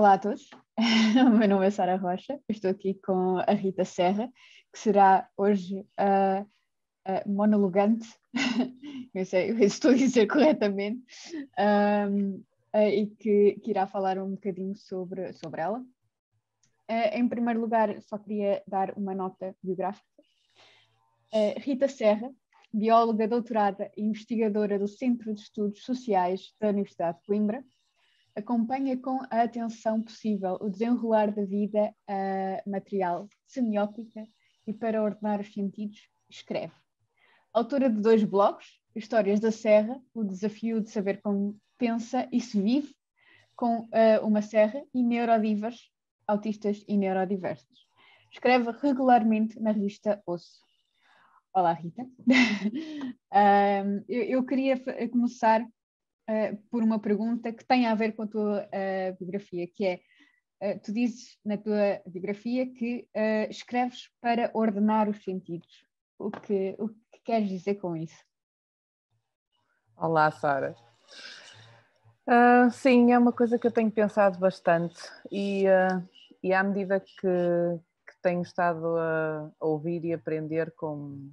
Olá a todos, o meu nome é Sara Rocha, estou aqui com a Rita Serra, que será hoje a, a monologante, não sei se estou a dizer corretamente, um, e que, que, irá falar um bocadinho sobre, sobre ela. Uh, em primeiro lugar, só queria dar uma nota biográfica. Uh, Rita Serra, bióloga doutorada e investigadora do Centro de Estudos Sociais da Universidade de Coimbra, acompanha com a atenção possível o desenrolar da vida uh, material, semiótica e para ordenar os sentidos, escreve. Autora de dois blogs, Histórias da Serra, o desafio de saber como pensa e se vive com uh, uma serra e Neurodivas, autistas e neurodiversos. Escreve regularmente na revista Osso. Olá, Rita. eu, eu, queria começar uh, por uma pergunta que tem a ver com a tua uh, biografia, que é, uh, tu dizes na tua biografia que escreves para ordenar os sentidos. O que, o que queres dizer com isso? Olá, Sara. Uh, sim, é uma coisa que eu tenho pensado bastante e, uh, e à medida que, que tenho estado a, a, ouvir e aprender com,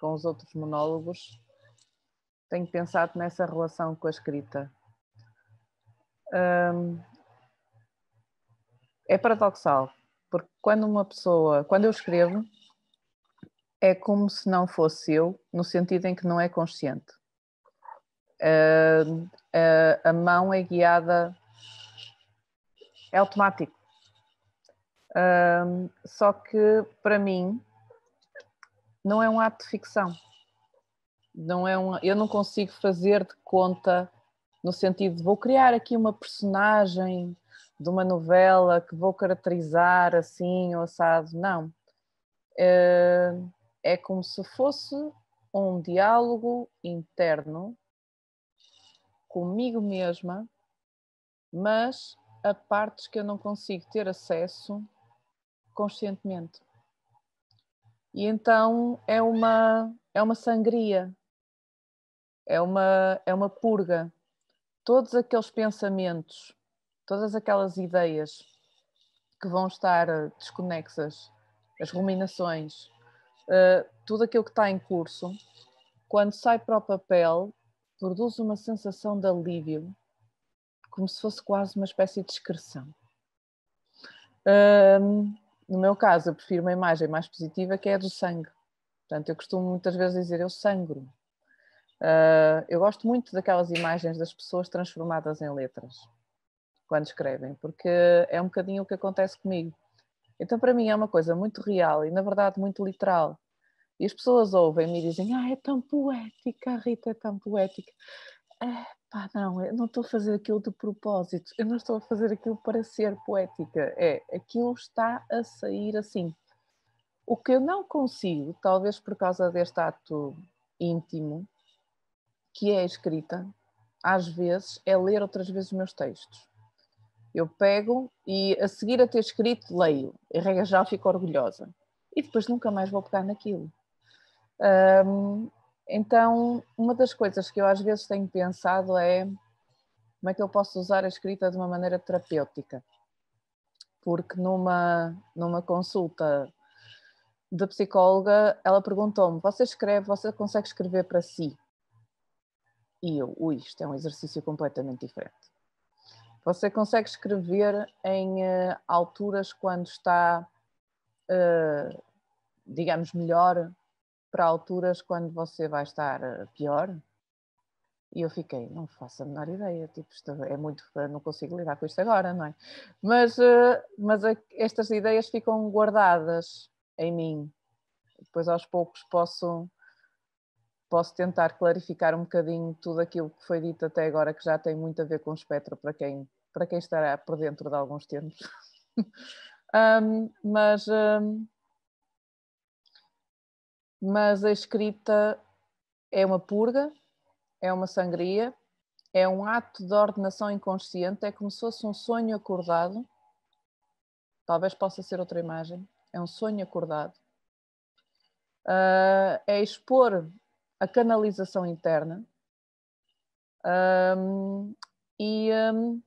com os outros monólogos, tenho pensado nessa relação com a escrita. É paradoxal, porque quando uma pessoa, quando eu escrevo, é como se não fosse eu, no sentido em que não é consciente. Uh, uh, a mão é guiada, é automático. Uh, só que para mim não é um ato de ficção não é um, eu não consigo fazer de conta no sentido de vou criar aqui uma personagem de uma novela que vou caracterizar assim ou assado. Não. É, é como se fosse um diálogo interno comigo mesma, mas a partes que eu não consigo ter acesso conscientemente. E então é uma, é uma sangria, é uma, é uma purga. Todos aqueles pensamentos, todas aquelas ideias que vão estar desconexas, as ruminações, uh, tudo aquilo que está em curso, quando sai para o papel, produz uma sensação de alívio, como se fosse quase uma espécie de excreção. Uh, no meu caso, eu prefiro uma imagem mais positiva que é a do sangue. Portanto, eu costumo muitas vezes dizer eu sangro. Uh, eu gosto muito daquelas imagens das pessoas transformadas em letras quando escrevem, porque é um bocadinho o que acontece comigo. Então, para mim, é uma coisa muito real e, na verdade, muito literal. E as pessoas ouvem-me e dizem: Ah, é tão poética, a Rita é tão poética. É, pá, não, eu não estou a fazer aquilo de propósito, eu não estou a fazer aquilo para ser poética. É, aquilo está a sair assim. O que eu não consigo, talvez por causa deste ato íntimo, que é escrita, às vezes, é ler outras vezes os meus textos. Eu pego e, a seguir a ter escrito, leio. E, regra já, fico orgulhosa. E depois nunca mais vou pegar naquilo. Um, então, uma das coisas que eu às vezes tenho pensado é como é que eu posso usar a escrita de uma maneira terapêutica. Porque numa, numa consulta da psicóloga, ela perguntou-me: Você escreve, você consegue escrever para si? E eu, ui, isto é um exercício completamente diferente. Você consegue escrever em uh, alturas quando está, uh, digamos, melhor, para alturas quando você vai estar uh, pior? E eu fiquei, não faço a menor ideia, tipo, isto é muito, não consigo lidar com isto agora, não é? Mas, mas a, estas ideias ficam guardadas em mim. Depois aos poucos posso posso tentar clarificar um bocadinho tudo aquilo que foi dito até agora, que já tem muito a ver com o espectro para quem, para quem estará por dentro de alguns termos. um, mas, um, mas a escrita é uma purga, é uma sangria, é um ato de ordenação inconsciente, é como se fosse um sonho acordado. Talvez possa ser outra imagem. É um sonho acordado. Uh, é expor a canalização interna um, e, um,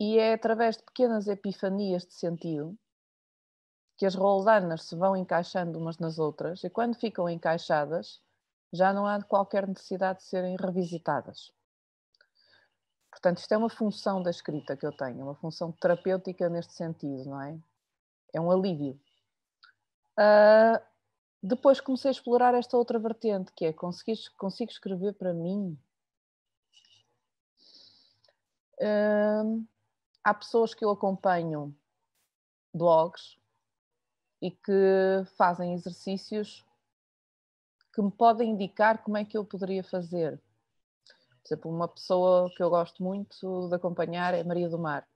E é através de pequenas epifanias de sentido que as roldanas se vão encaixando umas nas outras e quando ficam encaixadas já não há qualquer necessidade de serem revisitadas. Portanto, isto é uma função da escrita que eu tenho, uma função terapêutica neste sentido, não é? É um alívio. Uh, depois comecei a explorar esta outra vertente, que é conseguir, consigo escrever para mim. Uh, há pessoas que eu acompanho, blogs, e que fazem exercícios que me podem indicar como é que eu poderia fazer. Por exemplo, uma pessoa que eu gosto muito de acompanhar é Maria do Mar.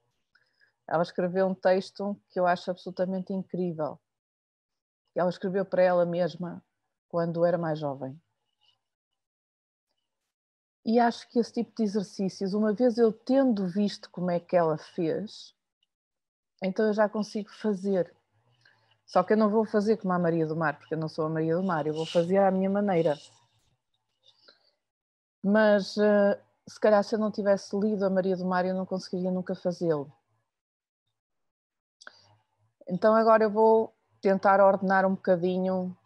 Ela escreveu um texto que eu acho absolutamente incrível. Ela escreveu para ela mesma quando era mais jovem. E acho que esse tipo de exercícios, uma vez eu tendo visto como é que ela fez, então eu já consigo fazer. Só que eu não vou fazer como a Maria do Mar, porque eu não sou a Maria do Mar, eu vou fazer à minha maneira. Mas uh, se calhar se eu não tivesse lido a Maria do Mar, eu não conseguiria nunca fazê-lo. Então agora eu vou tentar ordenar um bocadinho,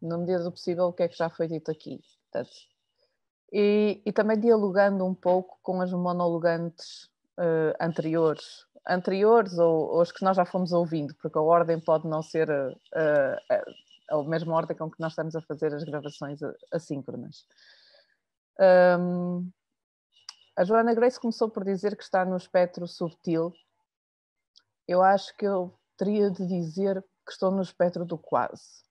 na medida do possível, o que é que já foi dito aqui. Portanto, e, e, também dialogando um pouco com as monologantes uh, anteriores, anteriores ou, ou, os que nós já fomos ouvindo, porque a ordem pode não ser a, a, a mesma ordem com que nós estamos a fazer as gravações assíncronas. Um, a Joana Grace começou por dizer que está no espectro subtil. Eu acho que eu teria de dizer que estou no espectro do quase.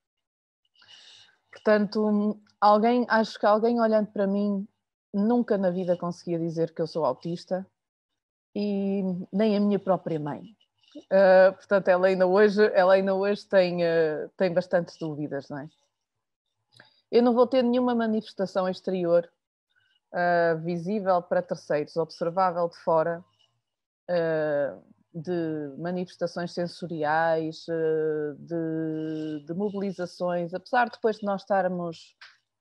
Portanto, alguém, acho que alguém olhando para mim nunca na vida conseguia dizer que eu sou autista e nem a minha própria mãe. Uh, portanto, ela ainda hoje, ela ainda hoje tem, uh, tem bastantes dúvidas, não é? Eu não vou ter nenhuma manifestação exterior uh, visível para terceiros, observável de fora, de manifestações sensoriais, de, de, mobilizações, apesar de depois de nós estarmos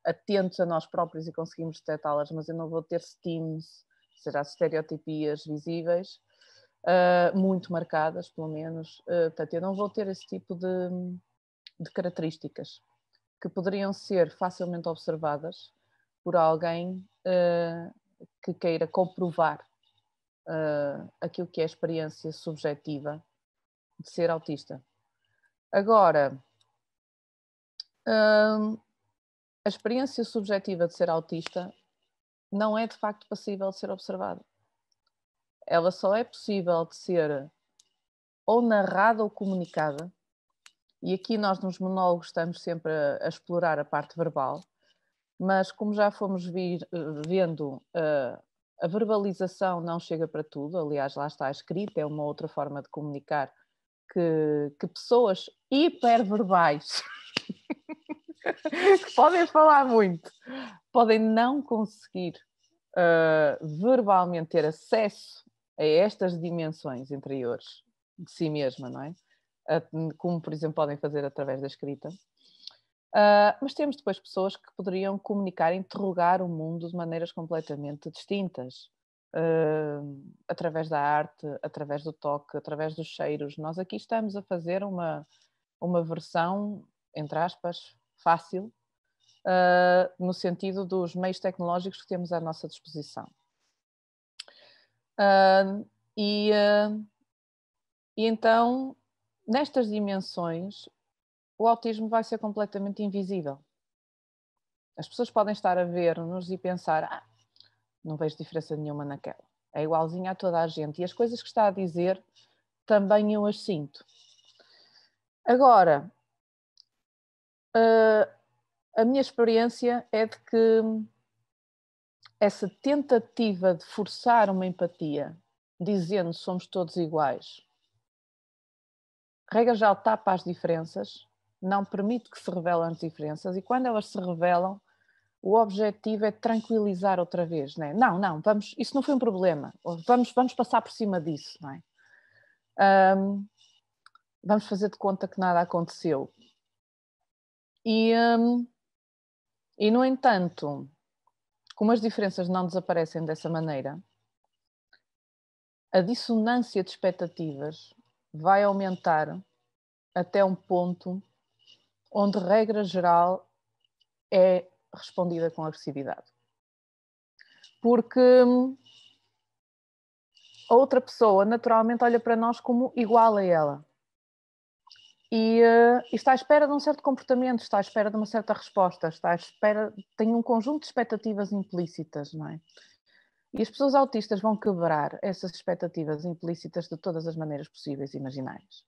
atentos a nós próprios e conseguimos detectá-las, mas eu não vou ter steams as estereotipias visíveis, uh, muito marcadas, pelo menos. Uh, portanto, eu não vou ter esse tipo de, de características que poderiam ser facilmente observadas por alguém uh, que queira comprovar uh, aquilo que é a experiência subjetiva de ser autista. Agora, uh, a experiência subjetiva de ser autista não é de facto passível de ser observada. Ela só é possível de ser ou narrada ou comunicada, e aqui nós nos monólogos estamos sempre a, a explorar a parte verbal, mas como já fomos vir, vendo, uh, a verbalização não chega para tudo, aliás, lá está a escrita, é uma outra forma de comunicar que, que pessoas hiperverbais que podem falar muito, podem não conseguir uh, verbalmente ter acesso a estas dimensões interiores de si mesma, não é? Como, por exemplo, podem fazer através da escrita. Uh, mas temos depois pessoas que poderiam comunicar, interrogar o mundo de maneiras completamente distintas. Uh, através da arte, através do toque, através dos cheiros. Nós aqui estamos a fazer uma, uma versão, entre aspas, fácil, uh, no sentido dos meios tecnológicos que temos à nossa disposição. Uh, e, e então, nestas dimensões, o autismo vai ser completamente invisível. As pessoas podem estar a ver-nos e pensar: ah, não vejo diferença nenhuma naquela. É igualzinha a toda a gente. E as coisas que está a dizer também eu as sinto. Agora, uh, a minha experiência é de que essa tentativa de forçar uma empatia, dizendo somos todos iguais, regra já tapa as diferenças, não permite que se revelem as diferenças e quando elas se revelam, o objetivo é tranquilizar outra vez, não é? Não, não, vamos, isso não foi um problema, vamos, vamos passar por cima disso, não é? Um, vamos fazer de conta que nada aconteceu. E, um, e, no entanto, como as diferenças não desaparecem dessa maneira, a dissonância de expectativas vai aumentar até um ponto onde, regra geral, é respondida com agressividade. Porque hum, a outra pessoa naturalmente olha para nós como igual a ela. E, uh, está à espera de um certo comportamento, está à espera de uma certa resposta, está à espera, tem um conjunto de expectativas implícitas, não é? E as pessoas autistas vão quebrar essas expectativas implícitas de todas as maneiras possíveis e imaginárias.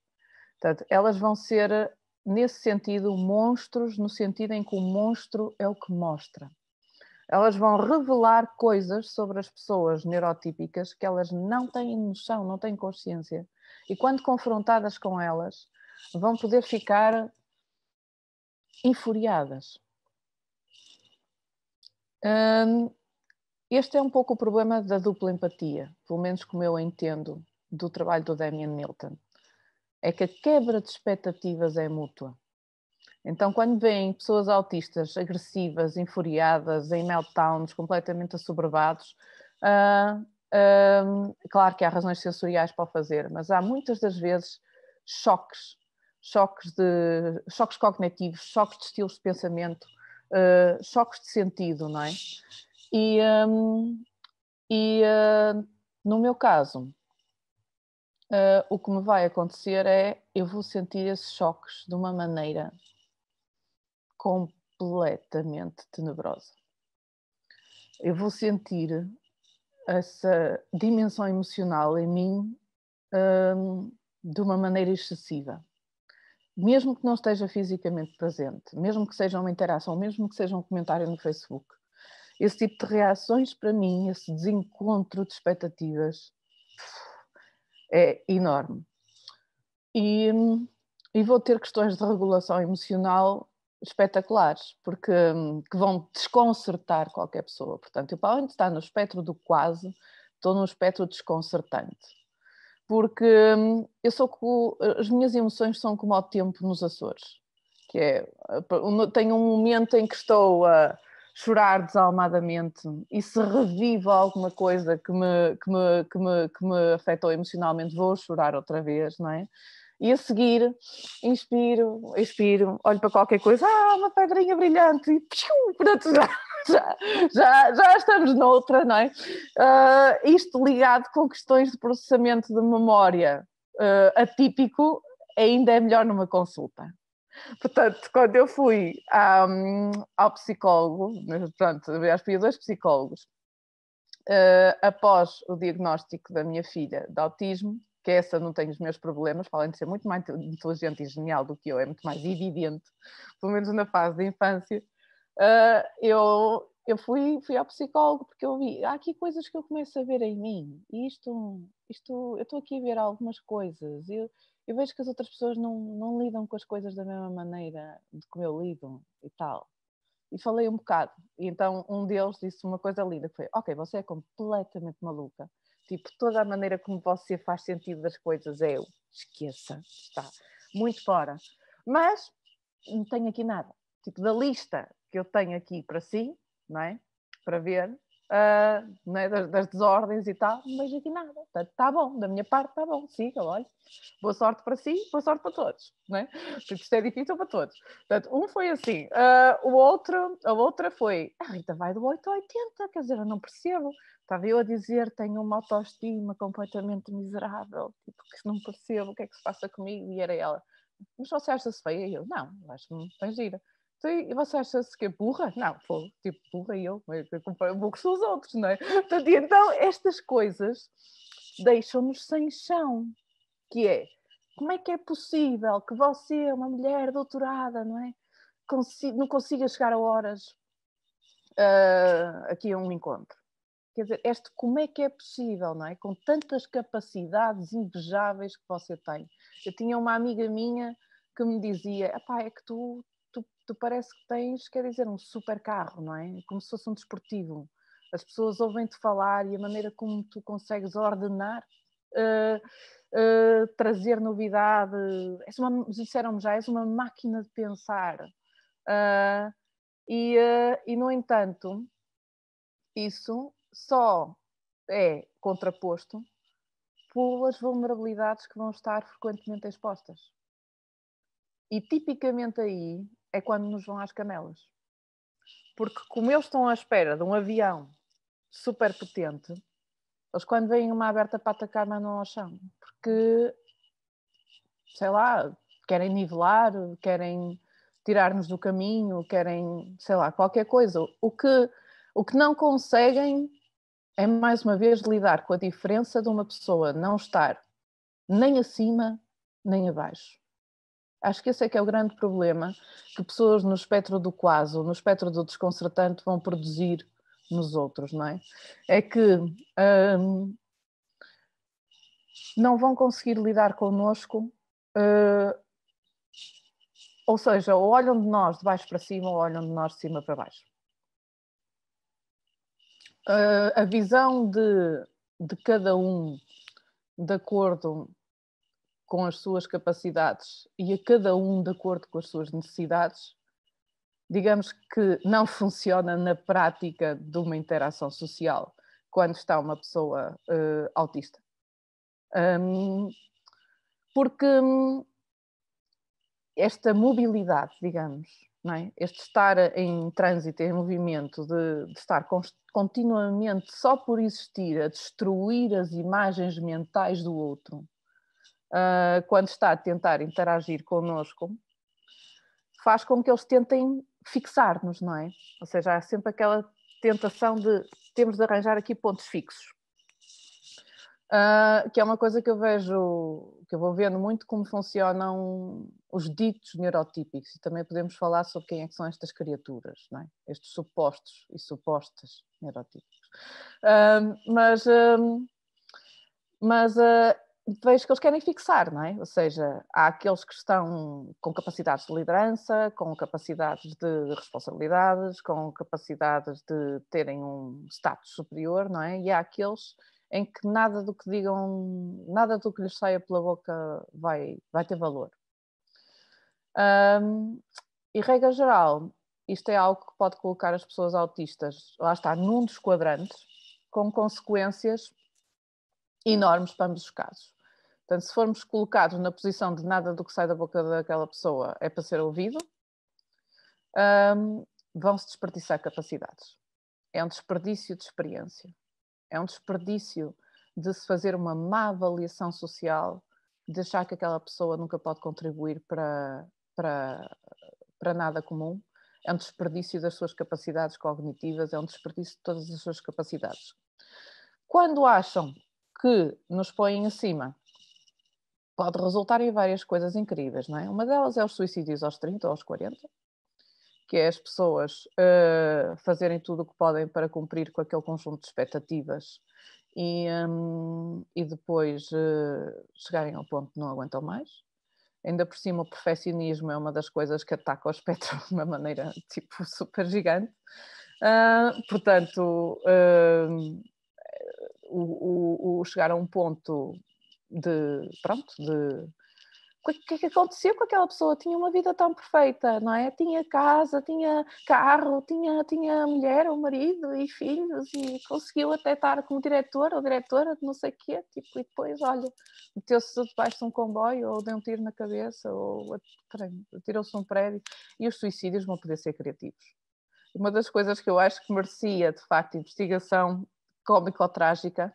Portanto, elas vão ser, nesse sentido, monstros, no sentido em que o monstro é o que mostra. Elas vão revelar coisas sobre as pessoas neurotípicas que elas não têm noção, não têm consciência. E quando confrontadas com elas, vão poder ficar infuriadas. Hum, este é um pouco o problema da dupla empatia, pelo menos como eu entendo do trabalho do Damian Milton. É que a quebra de expectativas é mútua. Então, quando vêm pessoas autistas agressivas, infuriadas, em meltdowns, completamente assoberbados, uh, uh, claro que há razões sensoriais para o fazer, mas há muitas das vezes choques choques, de, choques cognitivos, choques de estilos de pensamento, uh, choques de sentido, não é? E, um, e no meu caso, uh, o que me vai acontecer é eu vou sentir esses choques de uma maneira completamente tenebrosa. Eu vou sentir essa dimensão emocional em mim um, de uma maneira excessiva mesmo que não esteja fisicamente presente, mesmo que seja uma interação, mesmo que seja um comentário no Facebook, esse tipo de reações para mim, esse desencontro de expectativas é enorme. E, e vou ter questões de regulação emocional espetaculares, porque que vão desconcertar qualquer pessoa. Portanto, eu, para além de estar no espectro do quase, estou no espectro desconcertante porque hum, eu sou as minhas emoções são como ao tempo nos Açores, que é tenho um momento em que estou a chorar desalmadamente e se revivo alguma coisa que me, que me, que me, que me afetou emocionalmente, vou chorar outra vez, não é? E a seguir, inspiro, expiro, olho para qualquer coisa, ah, uma pedrinha brilhante, e piu, pronto, já, já, já, já estamos noutra, não é? Uh, isto ligado com questões de processamento de memória uh, atípico, ainda é melhor numa consulta. Portanto, quando eu fui ao psicólogo, portanto, aliás, fui a dois psicólogos, uh, após o diagnóstico da minha filha de autismo, que essa não tem os meus problemas, além de ser muito mais inteligente e genial do que eu, é muito mais evidente, pelo menos na fase da infância, uh, eu, eu fui, fui ao psicólogo porque eu vi, há aqui coisas que eu começo a ver em mim, e isto, isto eu estou aqui a ver algumas coisas, eu, eu vejo que as outras pessoas não, não lidam com as coisas da mesma maneira de como eu lido e tal. E falei um bocado, e então um deles disse uma coisa linda, que foi, ok, você é completamente maluca, tipo, toda a maneira como você faz sentido das coisas é eu, esqueça, está muito fora. Mas não tenho aqui nada, tipo, da lista que eu tenho aqui para si, não é? Para ver, uh, é? das, das, desordens e tal, não vejo aqui nada. Portanto, está bom, da minha parte está bom, siga, olha. Boa sorte para si, boa sorte para todos, não é? Porque isto é difícil para todos. Portanto, um foi assim, uh, o outro, a outra foi, a Rita vai do 8 a 80, quer dizer, eu não percebo. Estava eu a dizer, tenho uma autoestima completamente miserável, tipo, que não percebo o que é que se passa comigo, e era ela. Mas você acha-se feia? E eu, não, acho-me bem gira. E você acha-se que é burra? Não, pô, tipo, burra e eu, eu comparo um pouco com os outros, não é? Portanto, então, estas coisas deixam-nos sem chão, que é, como é que é possível que você, uma mulher doutorada, não é? Não consiga chegar a horas uh, aqui a um encontro? Quer dizer, este como é que é possível, não é? Com tantas capacidades invejáveis que você tem. Eu tinha uma amiga minha que me dizia, é que tu tu, parece que tens, quer dizer, um super carro, não é? Como se fosse um desportivo. As pessoas ouvem-te falar e a maneira como tu consegues ordenar, uh, uh, trazer novidade. És uma, disseram-me já, és uma máquina de pensar. Uh, e, e, no entanto, isso só é contraposto pelas vulnerabilidades que vão estar frequentemente expostas. E tipicamente aí é quando nos vão às canelas. Porque como eles estão à espera de um avião super potente, eles quando veem uma aberta para atacar mandam ao chão. Porque, sei lá, querem nivelar, querem tirar-nos do caminho, querem, sei lá, qualquer coisa. O que, o que não conseguem é, mais uma vez, lidar com a diferença de uma pessoa não estar nem acima nem abaixo. Acho que esse é que é o grande problema que pessoas no espectro do quase, no espectro do desconcertante, vão produzir nos outros, não é? É que hum, não vão conseguir lidar connosco, uh, ou seja, ou olham de nós de baixo para cima ou olham de nós de cima para baixo. Uh, a visão de, de cada um, de acordo com as suas capacidades e a cada um de acordo com as suas necessidades, digamos que não funciona na prática de uma interação social quando está uma pessoa uh, autista. Um, porque hum, esta mobilidade, digamos, é? este estar em trânsito, em movimento, de, de estar continuamente só por existir a destruir as imagens mentais do outro, uh, quando está a tentar interagir connosco, faz com que eles tentem fixar-nos, não é? Ou seja, há sempre aquela tentação de temos de arranjar aqui pontos fixos. Uh, que é uma coisa que eu vejo, que eu vou vendo muito como funcionam os ditos neurotípicos e também podemos falar sobre quem é que são estas criaturas, é? estes supostos e supostas neurotípicos. Uh, mas uh, mas vejo que eles querem fixar, não é? Ou seja, há aqueles que estão com capacidades de liderança, com capacidades de responsabilidades, com capacidades de terem um status superior, não é? E há aqueles em que nada do que digam, nada do que lhes saia pela boca vai, vai ter valor. Um, e regra geral, isto é algo que pode colocar as pessoas autistas, lá está, num dos quadrantes, com consequências enormes para ambos os casos. Portanto, se formos colocados na posição de nada do que sai da boca daquela pessoa é para ser ouvido, um, vão-se desperdiçar capacidades. É um desperdício de experiência é um desperdício de se fazer uma má avaliação social, de achar que aquela pessoa nunca pode contribuir para, para, para nada comum. É um desperdício das suas capacidades cognitivas, é um desperdício de todas as suas capacidades. Quando acham que nos põem acima, pode resultar em várias coisas incríveis, não é? Uma delas é os suicídios aos 30 ou aos 40, que é as pessoas uh, fazerem tudo o que podem para cumprir com aquele conjunto de expectativas e, um, e depois uh, chegarem ao ponto que não aguentam mais. Ainda por cima, o perfeccionismo é uma das coisas que ataca o espectro de uma maneira tipo super gigante. Uh, portanto, hum, o, o, o chegar a um ponto de pronto de o que é que aconteceu com aquela pessoa? Tinha uma vida tão perfeita, não é? Tinha casa, tinha carro, tinha, tinha mulher ou marido e filhos e conseguiu até estar como diretor ou diretora de não sei o quê, tipo, e depois, olha, meteu-se debaixo de um comboio ou deu um tiro na cabeça ou atirou-se um prédio e os suicídios vão poder ser criativos. Uma das coisas que eu acho que merecia, de facto, investigação cómico-trágica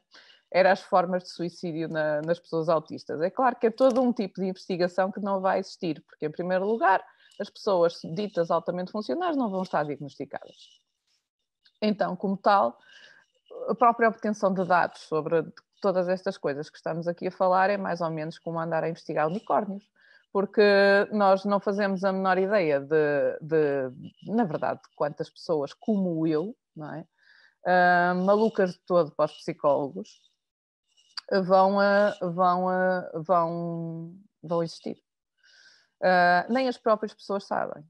era as formas de suicídio na, nas pessoas autistas. É claro que é todo um tipo de investigação que não vai existir, porque, em primeiro lugar, as pessoas ditas altamente funcionais não vão estar diagnosticadas. Então, como tal, a própria obtenção de dados sobre todas estas coisas que estamos aqui a falar é mais ou menos como andar a investigar unicórnios, porque nós não fazemos a menor ideia de, de na verdade, de quantas pessoas como eu, não é? Uh, malucas de todo para os psicólogos, vão, vão, vão, vão existir. Uh, nem as próprias pessoas sabem.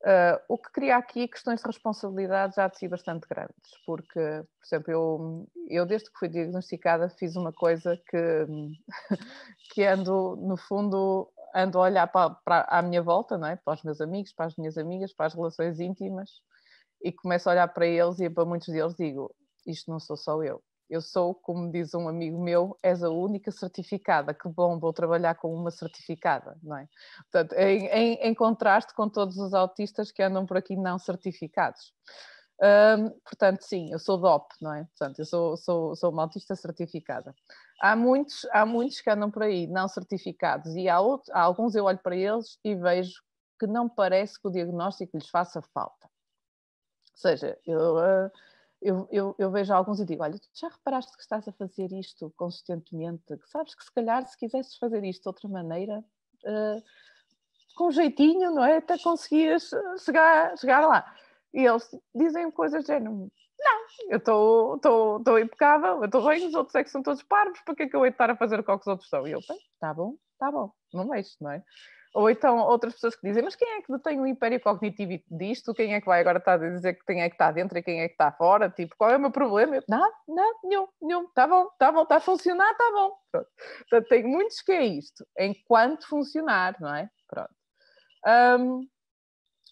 Uh, o que cria aqui questões de responsabilidade já de si bastante grandes, porque, por exemplo, eu, eu desde que fui diagnosticada fiz uma coisa que, que ando, no fundo, ando a olhar para, para à minha volta, não é? para os meus amigos, para as minhas amigas, para as relações íntimas, e começo a olhar para eles e para muitos deles digo, isto não sou só eu, Eu sou, como diz um amigo meu, és a única certificada. Que bom, vou trabalhar com uma certificada, não é? Portanto, em, em, em contraste com todos os autistas que andam por aqui não certificados. Portanto, sim, eu sou DOP, não é? Portanto, eu sou, sou, sou uma autista certificada. Há muitos, há muitos que andam por aí não certificados e há, outros, há alguns eu olho para eles e vejo que não parece que o diagnóstico lhes faça falta. Ou seja, eu, ah, eu, eu, eu, vejo alguns e digo: Olha, tu já reparaste que estás a fazer isto consistentemente? Que sabes que se calhar se quisesses fazer isto de outra maneira, uh, com jeitinho, não é? Até conseguias chegar, chegar lá. E eles dizem coisas de género: Não, eu estou impecável, eu estou bem, os outros é que são todos parvos, para que é que eu hei de estar a fazer o que os outros são? E eu, bem, está bom, está bom, não mexo, não é? Ou então outras pessoas que dizem, mas quem é que detém o império cognitivo disto? Quem é que vai agora estar a dizer que quem é que está dentro e quem é que está fora? Tipo, qual é o meu problema? Eu, não, nenhum, nenhum, está bom, está bom, está a funcionar, está bom. Pronto. Portanto, tem muitos que é isto, enquanto funcionar, não é? Pronto. Um,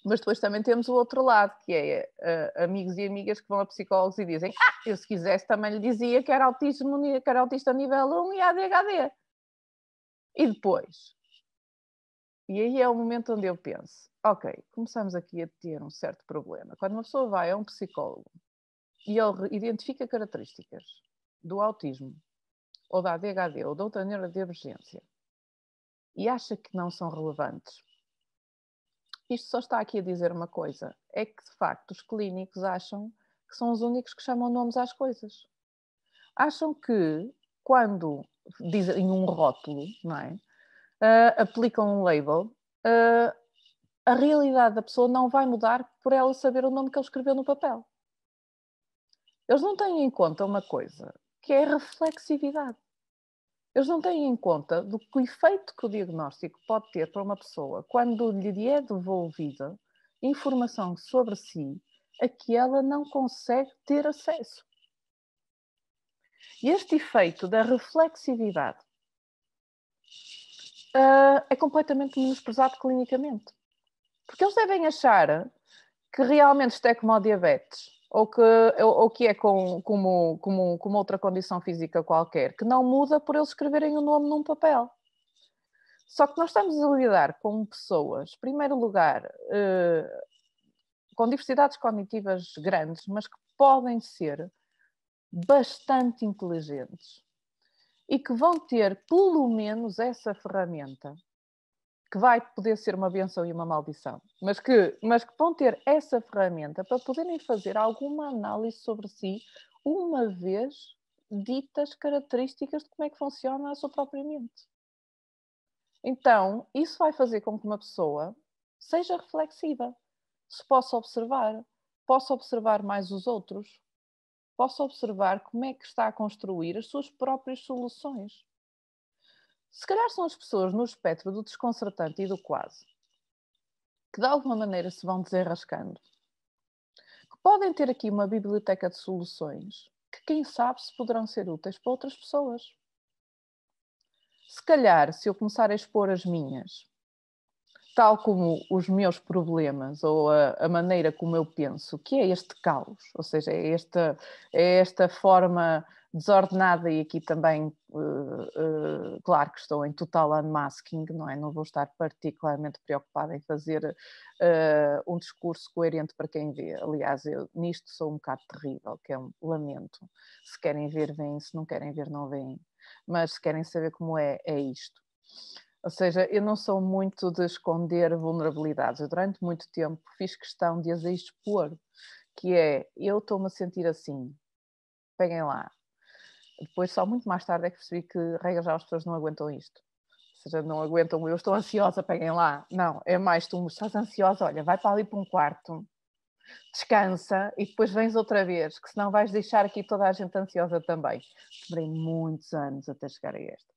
mas depois também temos o outro lado, que é uh, amigos e amigas que vão a psicólogos e dizem: Ah, eu se quisesse também lhe dizia que era, autismo, que era autista nível 1 e ADHD. E depois? E aí é o momento onde eu penso: ok, começamos aqui a ter um certo problema. Quando uma pessoa vai a um psicólogo e ele identifica características do autismo, ou da ADHD, ou da outra neurodivergência, e acha que não são relevantes, isto só está aqui a dizer uma coisa: é que de facto os clínicos acham que são os únicos que chamam nomes às coisas. Acham que quando dizem um rótulo, não é? Uh, aplicam um label, uh, a realidade da pessoa não vai mudar por ela saber o nome que ele escreveu no papel. Eles não têm em conta uma coisa, que é a reflexividade. Eles não têm em conta do que o efeito que o diagnóstico pode ter para uma pessoa quando lhe é devolvida informação sobre si a que ela não consegue ter acesso. E este efeito da reflexividade uh, é completamente menosprezado clinicamente. Porque eles devem achar que realmente isto é como a diabetes ou que, ou, ou que é com, como, como, como outra condição física qualquer, que não muda por eles escreverem o nome num papel. Só que nós estamos a lidar com pessoas, em primeiro lugar, eh, com diversidades cognitivas grandes, mas que podem ser bastante inteligentes e que vão ter pelo menos essa ferramenta que vai poder ser uma benção e uma maldição, mas que, mas que vão ter essa ferramenta para poderem fazer alguma análise sobre si, uma vez ditas características de como é que funciona a sua própria mente. Então, isso vai fazer com que uma pessoa seja reflexiva, se possa observar, possa observar mais os outros, possa observar como é que está a construir as suas próprias soluções se calhar são as pessoas no espectro do desconcertante e do quase, que de alguma maneira se vão desenrascando, que podem ter aqui uma biblioteca de soluções que, quem sabe, se poderão ser úteis para outras pessoas. Se calhar, se eu começar a expor as minhas, tal como os meus problemas ou a, a, maneira como eu penso, que é este caos, ou seja, é esta, é esta forma desordenada e aqui também, uh, uh, claro que estou em total unmasking, não é? Não vou estar particularmente preocupada em fazer uh, um discurso coerente para quem vê. Aliás, eu nisto sou um bocado terrível, que é um lamento. Se querem ver, vêm, se não querem ver, não vêm. Mas se querem saber como é, é isto. Ou seja, eu não sou muito de esconder vulnerabilidades. Eu, durante muito tempo, fiz questão de as expor, que é, eu estou-me a sentir assim, peguem lá, depois, só muito mais tarde, é que percebi que, regra já, as pessoas não aguentam isto. Ou seja, não aguentam, eu estou ansiosa, peguem lá. Não, é mais, tu estás ansiosa, olha, vai para ali para um quarto, descansa e depois vens outra vez, que senão vais deixar aqui toda a gente ansiosa também. Demorei muitos anos até chegar a esta.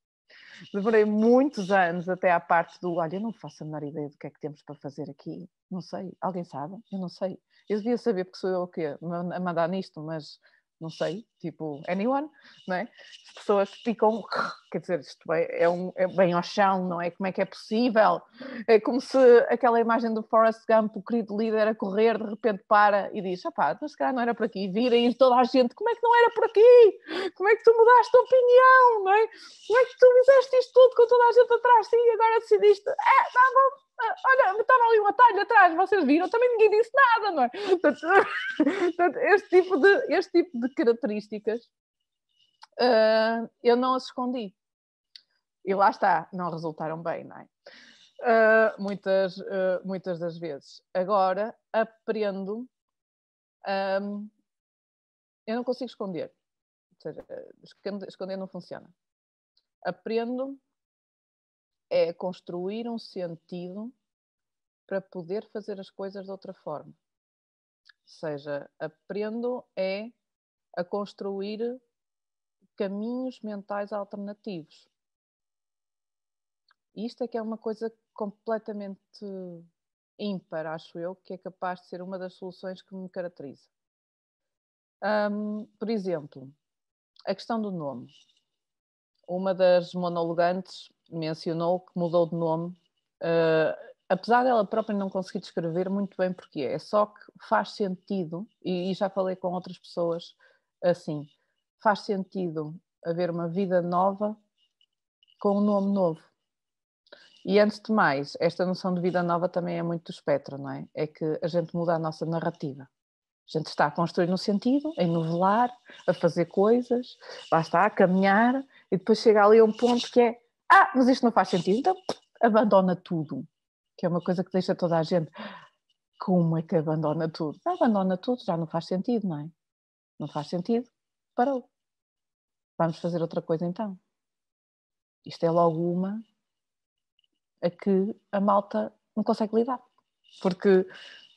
Demorei muitos anos até à parte do, olha, eu não faço a menor ideia do que é que temos para fazer aqui. Não sei. Alguém sabe? Eu não sei. Eu devia saber porque sou eu o quê? a mandar nisto, mas não sei, tipo anyone, não é? As pessoas ficam, quer dizer, isto é, é, um, é bem ao chão, não é? Como é que é possível? É como se aquela imagem do Forrest Gump, o querido líder a correr, de repente para e diz, pá, mas calhar não era por aqui, vira e toda a gente, como é que não era por aqui? Como é que tu mudaste a opinião, não é? Como é que tu fizeste isto tudo com toda a gente atrás de ti e agora decidiste, tá bom, olha, estava ali um atalho atrás, vocês viram, também ninguém disse nada, não é? Portanto, este, tipo de, este tipo de características uh, eu não as escondi. E lá está, não resultaram bem, não é? Uh, muitas, uh, muitas das vezes. Agora aprendo. Um, eu não consigo esconder. Ou seja, esconder não funciona. Aprendo é construir um sentido para poder fazer as coisas de outra forma. Ou seja, aprendo é a construir caminhos mentais alternativos. Isto é que é uma coisa completamente ímpar, acho eu, que é capaz de ser uma das soluções que me caracteriza. Um, por exemplo, a questão do nome. Uma das monologantes mencionou que mudou de nome, uh, apesar dela própria não conseguir descrever muito bem porque é, só que faz sentido, e, e já falei com outras pessoas assim, faz sentido haver uma vida nova com um nome novo. E antes de mais, esta noção de vida nova também é muito do espectro, não é? É que a gente muda a nossa narrativa. A gente está a construir um sentido, a novelar, a fazer coisas, lá está, a caminhar, e depois chega ali a um ponto que é ah, mas isto não faz sentido, então abandona tudo, que é uma coisa que deixa toda a gente. Como é que abandona tudo? abandona tudo, já não faz sentido, não é? Não faz sentido, parou. Vamos fazer outra coisa então. Isto é logo uma a que a malta não consegue lidar. Porque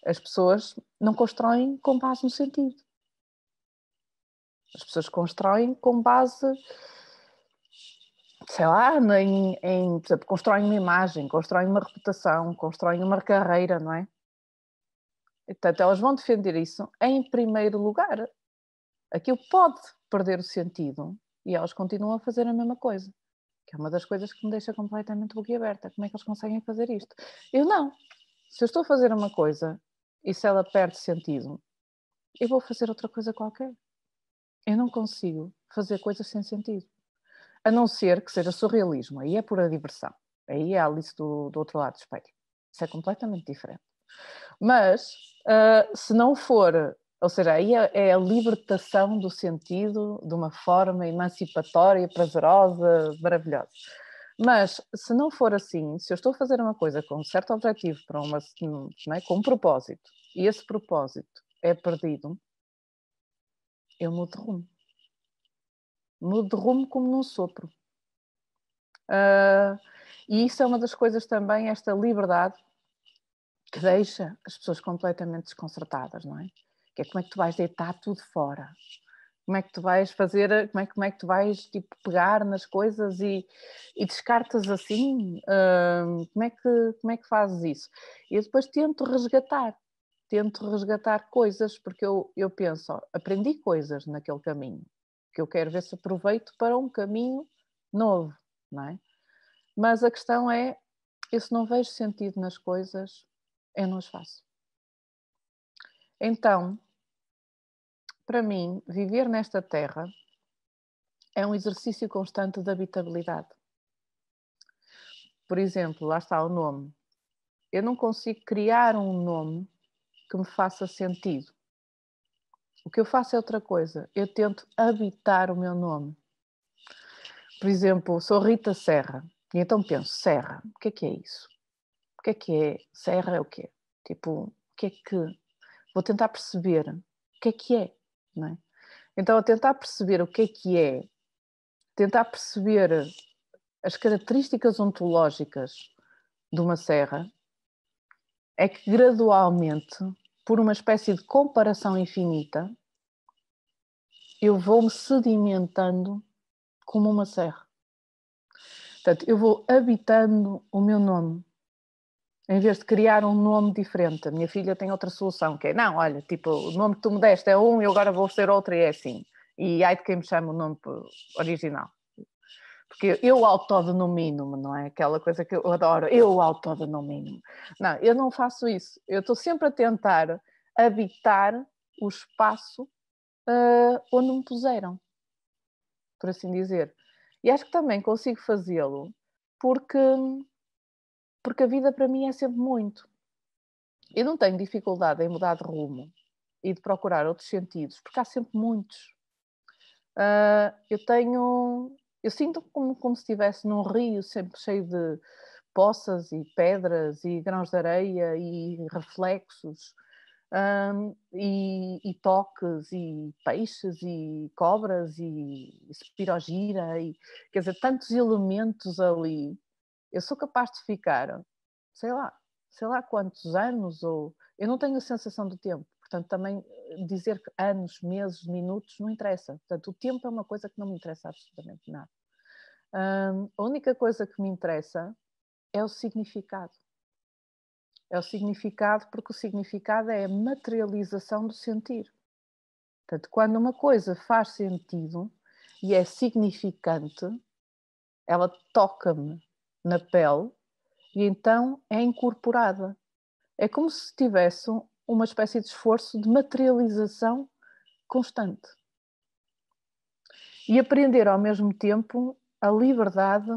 as pessoas não constroem com base no sentido. As pessoas constroem com base sei lá, em, em constroem uma imagem, constroem uma reputação, constroem uma carreira, não é? Portanto, elas vão defender isso em primeiro lugar. Aquilo pode perder o sentido e elas continuam a fazer a mesma coisa. Que é uma das coisas que me deixa completamente boquiaberta. Como é que eles conseguem fazer isto? Eu não. Se eu estou a fazer uma coisa e se ela perde sentido, eu vou fazer outra coisa qualquer. Eu não consigo fazer coisas sem sentido a não ser que seja surrealismo, aí é pura diversão, aí é a Alice do, do outro lado do espelho, isso é completamente diferente. Mas, uh, se não for, ou seja, aí é, é, a libertação do sentido de uma forma emancipatória, prazerosa, maravilhosa. Mas, se não for assim, se eu estou a fazer uma coisa com um certo objetivo, para uma, é? com um propósito, e esse propósito é perdido, eu mudo rumo mudo de rumo como num sopro. Uh, e isso é uma das coisas também, esta liberdade que deixa as pessoas completamente desconcertadas, não é? Que é como é que tu vais deitar tudo fora? Como é que tu vais fazer, como é, como é que tu vais tipo, pegar nas coisas e, e descartas assim? Uh, como, é que, como é que fazes isso? E depois tento resgatar, tento resgatar coisas, porque eu, eu penso, ó, aprendi coisas naquele caminho, que eu quero ver se aproveito para um caminho novo, não é? Mas a questão é, eu se não vejo sentido nas coisas, eu não as faço. Então, para mim, viver nesta terra é um exercício constante de habitabilidade. Por exemplo, lá está o nome. Eu não consigo criar um nome que me faça sentido. O que eu faço é outra coisa. Eu tento habitar o meu nome. Por exemplo, sou Rita Serra. E então penso, Serra, o que é que é isso? O que é que é? Serra é o quê? Tipo, o que é que. Vou tentar perceber o que é que é, não é? Então, a tentar perceber o que é que é, tentar perceber as características ontológicas de uma serra, é que gradualmente por uma espécie de comparação infinita, eu vou-me sedimentando como uma serra. Portanto, eu vou habitando o meu nome. Em vez de criar um nome diferente, a minha filha tem outra solução, que é, não, olha, tipo, o nome que tu me deste é um e agora vou ser outro e é assim. E ai de quem me chama o nome original. Porque eu autodenomino-me, não é? Aquela coisa que eu adoro, eu autodenomino-me. Não, eu não faço isso. Eu estou sempre a tentar habitar o espaço uh, onde me puseram, por assim dizer. E acho que também consigo fazê-lo porque, porque a vida para mim é sempre muito. Eu não tenho dificuldade em mudar de rumo e de procurar outros sentidos, porque há sempre muitos. Uh, eu tenho eu sinto como, como se estivesse num rio sempre cheio de poças e pedras e grãos de areia e reflexos um, e, e, toques e peixes e cobras e, e spirogira e quer dizer tantos elementos ali. Eu sou capaz de ficar sei lá sei lá quantos anos ou eu não tenho a sensação do tempo portanto também dizer que anos, meses, minutos, não interessa. Portanto, o tempo é uma coisa que não me interessa absolutamente nada. Um, a única coisa que me interessa é o significado. É o significado, porque o significado é a materialização do sentir. Portanto, quando uma coisa faz sentido e é significante, ela toca-me na pele e então é incorporada. É como se tivesse uma espécie de esforço de materialização constante. E aprender ao mesmo tempo a liberdade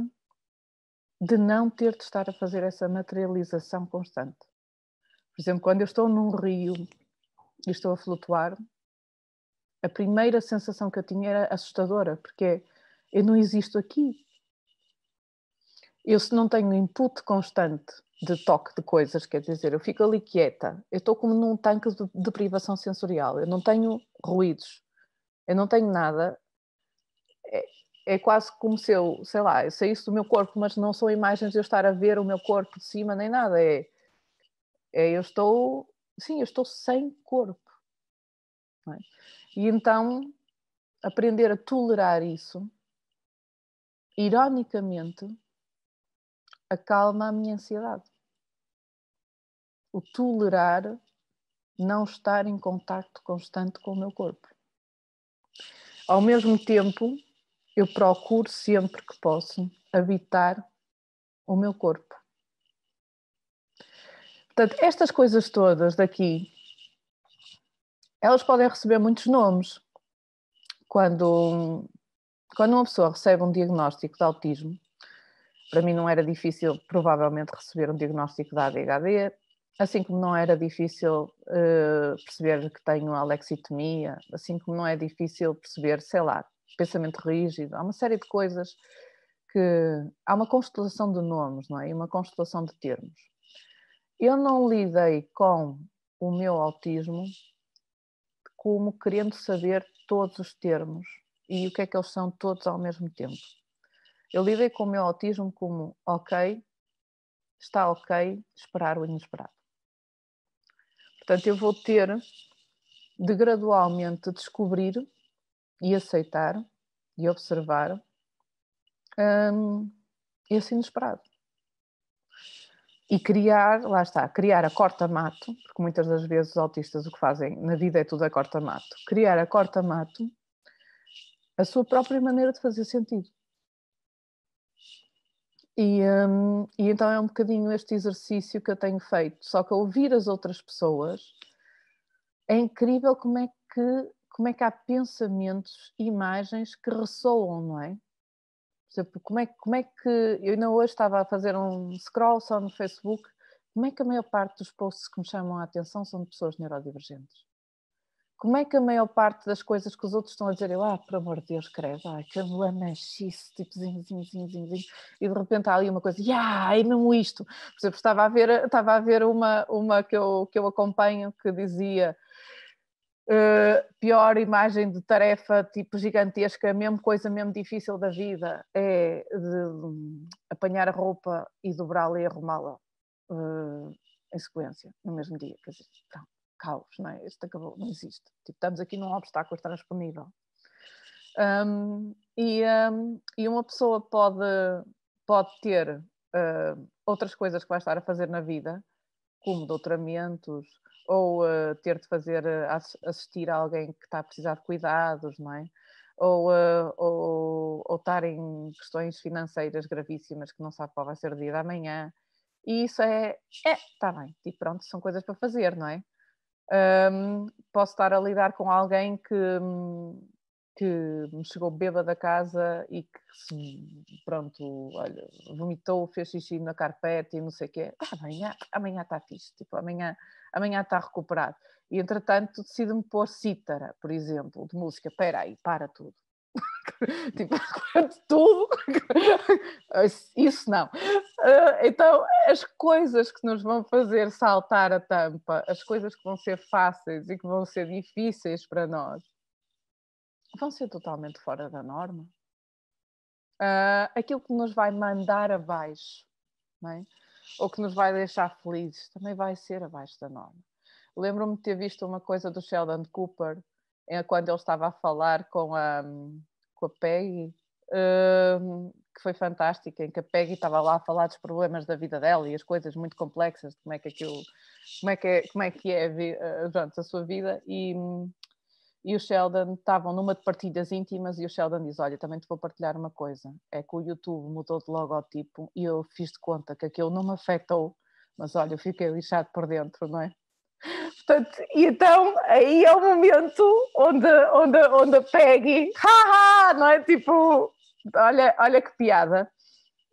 de não ter de estar a fazer essa materialização constante. Por exemplo, quando eu estou num rio e estou a flutuar, a primeira sensação que eu tinha era assustadora, porque eu não existo aqui. Eu, se não tenho input constante de toque de coisas, quer dizer, eu fico ali quieta, eu estou como num tanque de, de privação sensorial, eu não tenho ruídos, eu não tenho nada. É, é quase como se eu, sei lá, eu saísse do meu corpo, mas não são imagens de eu estar a ver o meu corpo de cima nem nada. É, é eu estou, sim, eu estou sem corpo. É? E então aprender a tolerar isso, ironicamente, acalma a minha ansiedade. O tolerar não estar em contacto constante com o meu corpo. Ao mesmo tempo, eu procuro sempre que posso habitar o meu corpo. Portanto, estas coisas todas daqui, elas podem receber muitos nomes. Quando, quando uma pessoa recebe um diagnóstico de autismo, para mim não era difícil, provavelmente, receber um diagnóstico de ADHD, assim como não era difícil uh, perceber que tenho alexitomia, assim como não é difícil perceber, sei lá, pensamento rígido, há uma série de coisas que. Há uma constelação de nomes, não é? E uma constelação de termos. Eu não lidei com o meu autismo como querendo saber todos os termos e o que é que eles são todos ao mesmo tempo. Eu lidei com o meu autismo como ok, está ok, esperar o inesperado. Portanto, eu vou ter de gradualmente descobrir e aceitar e observar um, esse inesperado. E criar, lá está, criar a corta-mato, porque muitas das vezes os autistas o que fazem na vida é tudo a corta-mato, criar a corta-mato a sua própria maneira de fazer sentido. E, um, e então é um bocadinho este exercício que eu tenho feito, só que ouvir as outras pessoas é incrível como é que como é que há pensamentos, imagens que ressoam, não é? Por exemplo, como é, como é que. Eu ainda hoje estava a fazer um scroll só no Facebook, como é que a maior parte dos posts que me chamam a atenção são de pessoas neurodivergentes? Como é que a maior parte das coisas que os outros estão a dizer, eu, ah, por amor de Deus, credo, ah, que lamachice, tipo, zinho, zinho, zinho, zinho, zinho, e de repente há ali uma coisa, yeah, é mesmo isto. Por exemplo, estava a ver, estava a ver uma, uma que, eu, que eu acompanho que dizia Uh, pior imagem de tarefa tipo gigantesca, mesmo coisa mesmo difícil da vida, é de um, apanhar a roupa e dobrá-la e arrumá-la uh, em sequência, no mesmo dia. Quer dizer, pronto, caos, não é? Isto acabou, não existe. Tipo, estamos aqui num obstáculo transponível. Um, e, um, e uma pessoa pode, pode ter uh, outras coisas que vai estar a fazer na vida, como doutoramentos, ou uh, ter de fazer uh, assistir a alguém que está a precisar de cuidados, não é? ou, uh, ou, ou estar em questões financeiras gravíssimas que não sabe qual vai ser o dia da manhã. E isso é, é, está bem, e pronto, são coisas para fazer, não é? Um, posso estar a lidar com alguém que, que me chegou bêbada da casa e que, se, pronto, olha, vomitou, fez xixi na carpete e não sei o quê. Ah, amanhã, amanhã está fixe, tipo, amanhã, amanhã está recuperado. E, entretanto, decido-me pôr cítara, por exemplo, de música. Espera aí, para tudo. tipo, tudo. Isso não. Ah, então, as coisas que nos vão fazer saltar a tampa, as coisas que vão ser fáceis e que vão ser difíceis para nós, vão ser totalmente fora da norma. Uh, aquilo que nos vai mandar abaixo, é? ou que nos vai deixar felizes, também vai ser abaixo da norma. Lembro-me de ter visto uma coisa do Sheldon Cooper, quando ele estava a falar com a, com a Peggy, uh, que foi fantástica, em que a Peggy estava lá a falar dos problemas da vida dela e as coisas muito complexas, de como é que aquilo, como é que é, como é, que é a, a, a sua vida, e, e o Sheldon estavam numa de partilhas íntimas e o Sheldon diz, olha, também te vou partilhar uma coisa, é que o YouTube mudou de logotipo e eu fiz de conta que aquilo não me afetou, mas olha, eu fiquei lixado por dentro, não é? Portanto, e então aí é o momento onde, onde, onde a Peggy, haha, não é? Tipo, olha, olha que piada.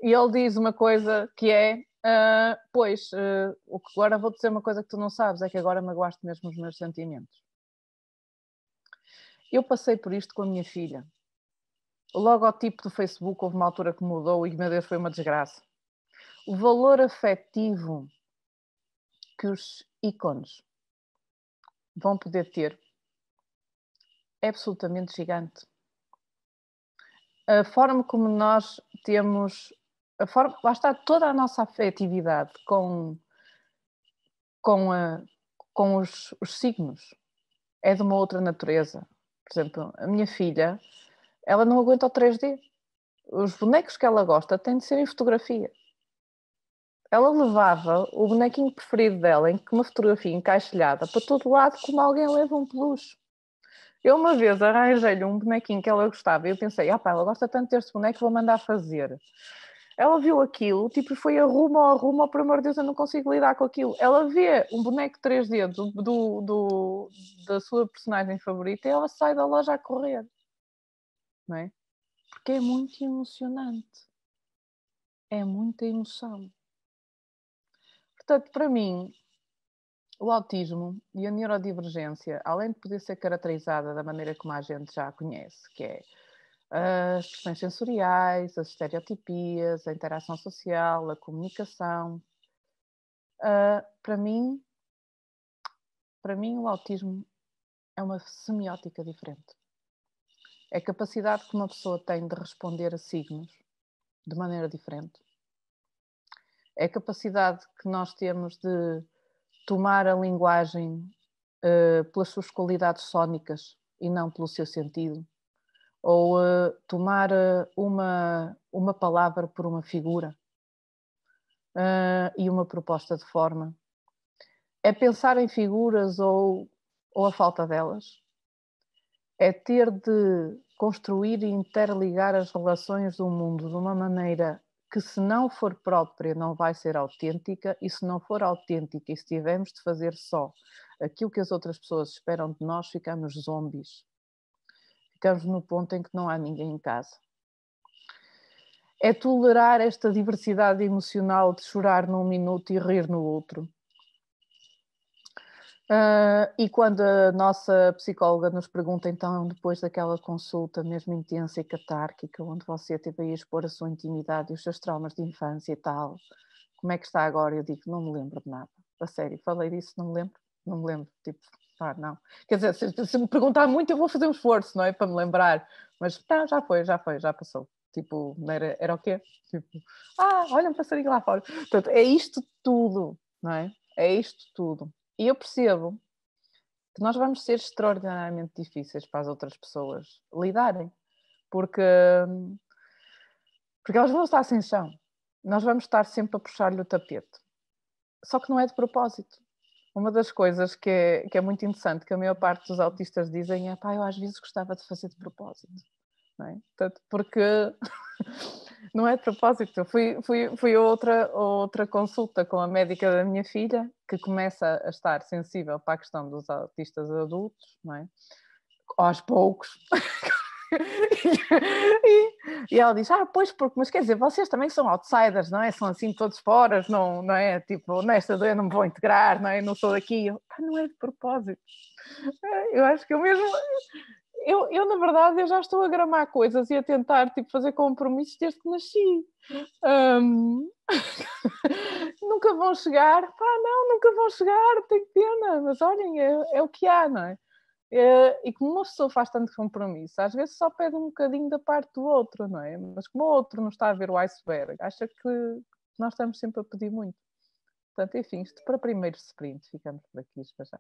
E ele diz uma coisa que é: uh, Pois, uh, agora vou dizer uma coisa que tu não sabes, é que agora magoaste mesmo os meus sentimentos. Eu passei por isto com a minha filha. O logotipo do Facebook houve uma altura que mudou e, meu Deus, foi uma desgraça. O valor afetivo que os ícones vão poder ter é absolutamente gigante. A forma como nós temos, a forma, lá está toda a nossa afetividade com, com, a, com os, os signos é de uma outra natureza. Por exemplo, a minha filha, ela não aguenta o 3D. Os bonecos que ela gosta têm de ser em fotografia ela levava o bonequinho preferido dela, em que uma fotografia encaixilhada, para todo lado, como alguém leva um peluche. Eu uma vez arranjei-lhe um bonequinho que ela gostava e eu pensei, ah pá, ela gosta tanto deste boneco, vou mandar fazer. Ela viu aquilo, tipo, foi arruma, arruma, por amor de Deus, eu não consigo lidar com aquilo. Ela vê um boneco 3D do, do, do, da sua personagem favorita e ela sai da loja a correr. Não é? Porque é muito emocionante. É muita emoção. Portanto, para mim, o autismo e a neurodivergência, além de poder ser caracterizada da maneira como a gente já conhece, que é as questões sensoriais, as estereotipias, a interação social, a comunicação, uh, para mim, para mim o autismo é uma semiótica diferente. É a capacidade que uma pessoa tem de responder a signos de maneira diferente é a capacidade que nós temos de tomar a linguagem uh, pelas suas qualidades sónicas e não pelo seu sentido, ou uh, tomar uh, uma, uma palavra por uma figura e uma proposta de forma. É pensar em figuras ou, ou a falta delas. É ter de construir e interligar as relações do mundo de uma maneira que se não for própria não vai ser autêntica e se não for autêntica e se tivermos de fazer só aquilo que as outras pessoas esperam de nós, ficamos zombies. Ficamos no ponto em que não há ninguém em casa. É tolerar esta diversidade emocional de chorar num minuto e rir no outro Uh, e quando a nossa psicóloga nos pergunta, então, depois daquela consulta mesmo intensa e catárquica, onde você teve a expor a sua intimidade e os seus traumas de infância e tal, como é que está agora? Eu digo, não me lembro de nada. A sério, falei disso, não me lembro, não me lembro. Tipo, ah, não. Quer dizer, se, se, me perguntar muito, eu vou fazer um esforço, não é? Para me lembrar. Mas não, já foi, já foi, já passou. Tipo, era, era o quê? Tipo, ah, olha um passarinho lá fora. Portanto, é isto tudo, não é? É isto tudo. E eu percebo que nós vamos ser extraordinariamente difíceis para as outras pessoas lidarem, porque, porque elas vão estar sem chão. Nós vamos estar sempre a puxar-lhe o tapete. Só que não é de propósito. Uma das coisas que é, que é muito interessante, que a maior parte dos autistas dizem é pá, eu às vezes gostava de fazer de propósito. é? Portanto, porque não é de propósito. Fui, fui, fui outra, outra consulta com a médica da minha filha, que começa a estar sensível para a questão dos autistas adultos, não é? Aos poucos. e, e, ela diz: Ah, pois, porque, mas quer dizer, vocês também são outsiders, não é? São assim todos fora, não, não é? Tipo, nesta eu não me vou integrar, não é? Não sou daqui. Eu, não é de propósito. Eu acho que eu mesmo eu, eu, na verdade, eu já estou a gramar coisas e a tentar tipo, fazer compromissos desde que nasci. Um... nunca vão chegar, pá, não, nunca vão chegar, tenho pena, mas olhem, é, é o que há, não é? é? E como uma pessoa faz tanto compromisso, às vezes só pede um bocadinho da parte do outro, não é? Mas como o outro não está a ver o iceberg, acha que nós estamos sempre a pedir muito. Portanto, enfim, isto para primeiro sprint, ficamos por aqui já.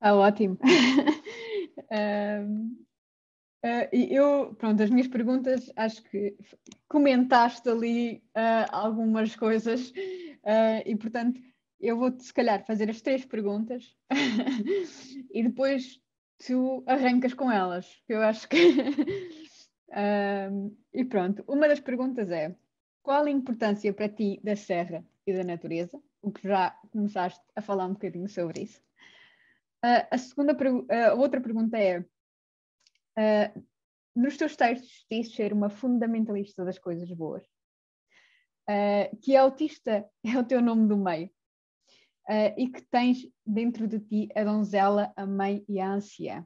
Ah, ótimo. uh, eu, pronto, as minhas perguntas, acho que comentaste ali uh, algumas coisas uh, e, portanto, eu vou-te, se calhar, fazer as três perguntas e depois tu arrancas com elas, eu acho que. e pronto, uma das perguntas é: qual a importância para ti da serra e da natureza? O que já começaste a falar um bocadinho sobre isso. Uh, a segunda uh, a outra pergunta é: uh, nos teus textos dizes ser uma fundamentalista das coisas boas, que autista é o teu nome do meio e que tens dentro de ti a donzela, a mãe e a anciã.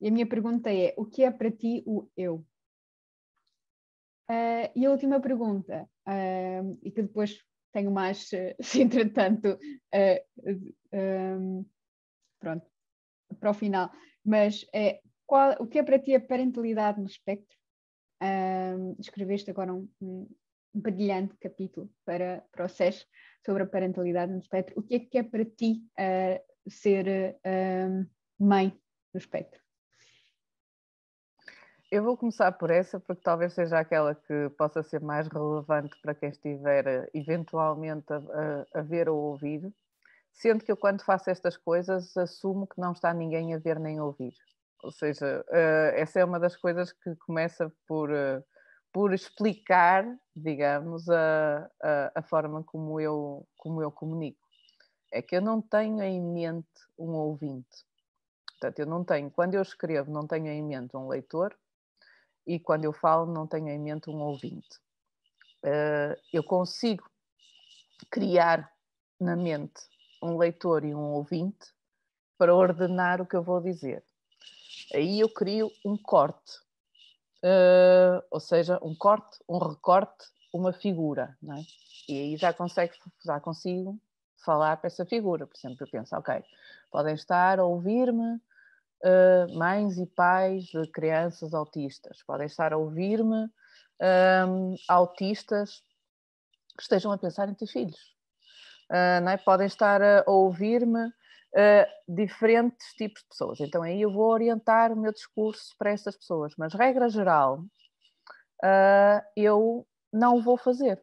E a minha pergunta é: o que é para ti o eu? e a última pergunta, e que depois tenho mais, se entretanto, um, pronto, para o final, mas é, qual, o que é para ti a parentalidade no espectro? Um, escreveste agora um, um, brilhante capítulo para, o SES sobre a parentalidade no espectro. O que é que é para ti uh, ser uh, mãe no espectro? Eu vou começar por essa, porque talvez seja aquela que possa ser mais relevante para quem estiver eh, eventualmente a, a, a ver ou ouvir. Sendo que eu, quando faço estas coisas, assumo que não está ninguém a ver nem ouvir. Ou seja, uh, essa é uma das coisas que começa por, uh, por explicar, digamos, a, a, a, forma como eu, como eu comunico. É que eu não tenho em mente um ouvinte. Portanto, eu não tenho, quando eu escrevo, não tenho em mente um leitor e quando eu falo, não tenho em mente um ouvinte. Uh, eu consigo criar na mente um leitor e um ouvinte para ordenar o que eu vou dizer. Aí eu crio um corte, uh, ou seja, um corte, um recorte, uma figura, não é? E aí já, consegue, já consigo falar para essa figura. Por exemplo, eu penso, ok, podem estar a ouvir-me uh, mães e pais de crianças autistas, podem estar a ouvir-me um, autistas que estejam a pensar em ter filhos uh, é? podem estar a ouvir-me uh, diferentes tipos de pessoas. Então aí eu vou orientar o meu discurso para essas pessoas, mas regra geral, uh, eu não vou fazer.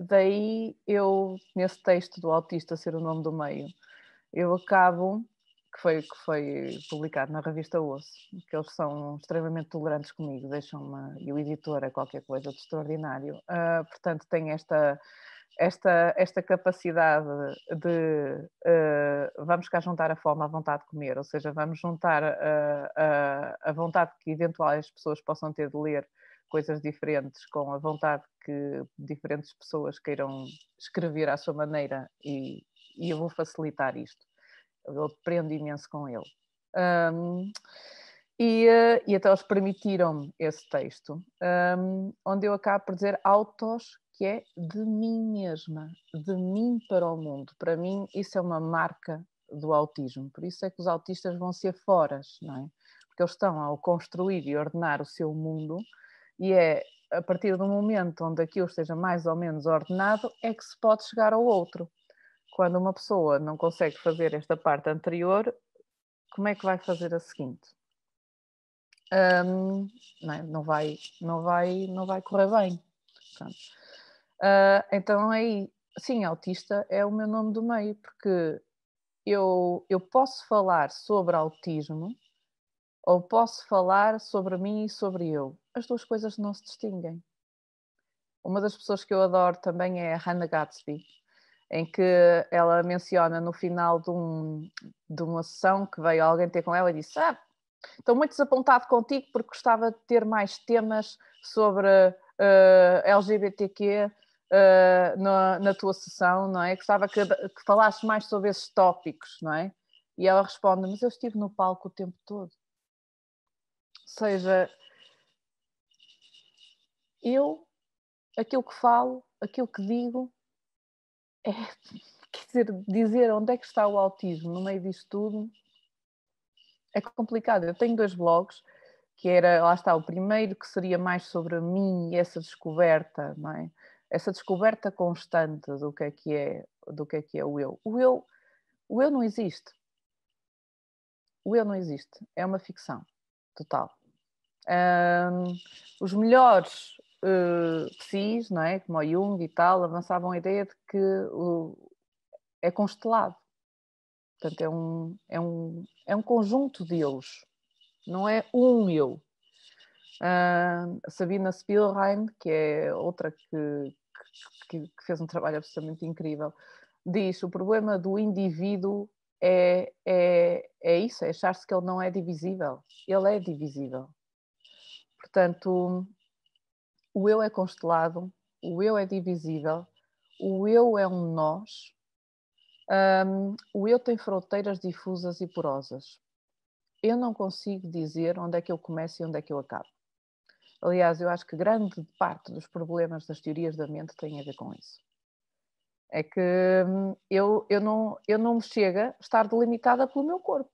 daí eu, nesse texto do autista ser o nome do meio, eu acabo que foi, que foi publicado na revista Osso, que eles são extremamente tolerantes comigo, deixam-me, e o editor é qualquer coisa de extraordinário. Uh, portanto, tem esta, esta, esta capacidade de uh, vamos cá juntar a fome à vontade de comer, ou seja, vamos juntar a, a, a vontade que eventuais pessoas possam ter de ler coisas diferentes com a vontade que diferentes pessoas queiram escrever à sua maneira e, e eu vou facilitar isto. Eu aprendo imenso com ele. Um, e, uh, e até eles permitiram-me esse texto, um, onde eu acabo por dizer autos que é de mim mesma, de mim para o mundo. Para mim, isso é uma marca do autismo. Por isso é que os autistas vão ser foras, não é? Porque eles estão a construir e ordenar o seu mundo e é a partir do momento onde aquilo esteja mais ou menos ordenado é que se pode chegar ao outro. Quando uma pessoa não consegue fazer esta parte anterior, como é que vai fazer a seguinte? Não, é? não, vai, não, vai, não vai correr bem. Pronto. Uh, então aí, sim, autista é o meu nome do meio, porque eu, eu posso falar sobre autismo ou posso falar sobre mim e sobre eu. As duas coisas não se distinguem. Uma das pessoas que eu adoro também é a Hannah Gatsby, em que ela menciona no final de, um, de uma sessão que veio alguém ter com ela e disse: ah, Estou muito desapontado contigo porque gostava de ter mais temas sobre uh, LGBTQ uh, na, na, tua sessão, não é? Gostava que, que falasses mais sobre esses tópicos, não é? E ela responde: Mas eu estive no palco o tempo todo. Ou seja, eu, aquilo que falo, aquilo que digo, é quer dizer, dizer onde é que está o autismo no meio disto tudo é complicado. Eu tenho dois blogs, que era, lá está, o primeiro que seria mais sobre mim e essa descoberta, não é? Essa descoberta constante do que é que é, do que é que é o eu. O eu, o eu não existe. O eu não existe. É uma ficção total. Um, os melhores uh, psis, não é? como o Jung e tal, avançavam a ideia de que o, é constelado. Portanto, é um, é um, é um conjunto de eus, não é um eu. Uh, Sabina Spielrein, que é outra que, que, que, fez um trabalho absolutamente incrível, diz o problema do indivíduo é, é, é isso, é achar-se que ele não é divisível. Ele é divisível. Portanto, o eu é constelado, o eu é divisível, o eu é um nós, um, o eu tem fronteiras difusas e porosas. Eu não consigo dizer onde é que eu começo e onde é que eu acabo. Aliás, eu acho que grande parte dos problemas das teorias da mente tem a ver com isso. É que hum, eu, eu, não, eu não me chega a estar delimitada pelo meu corpo.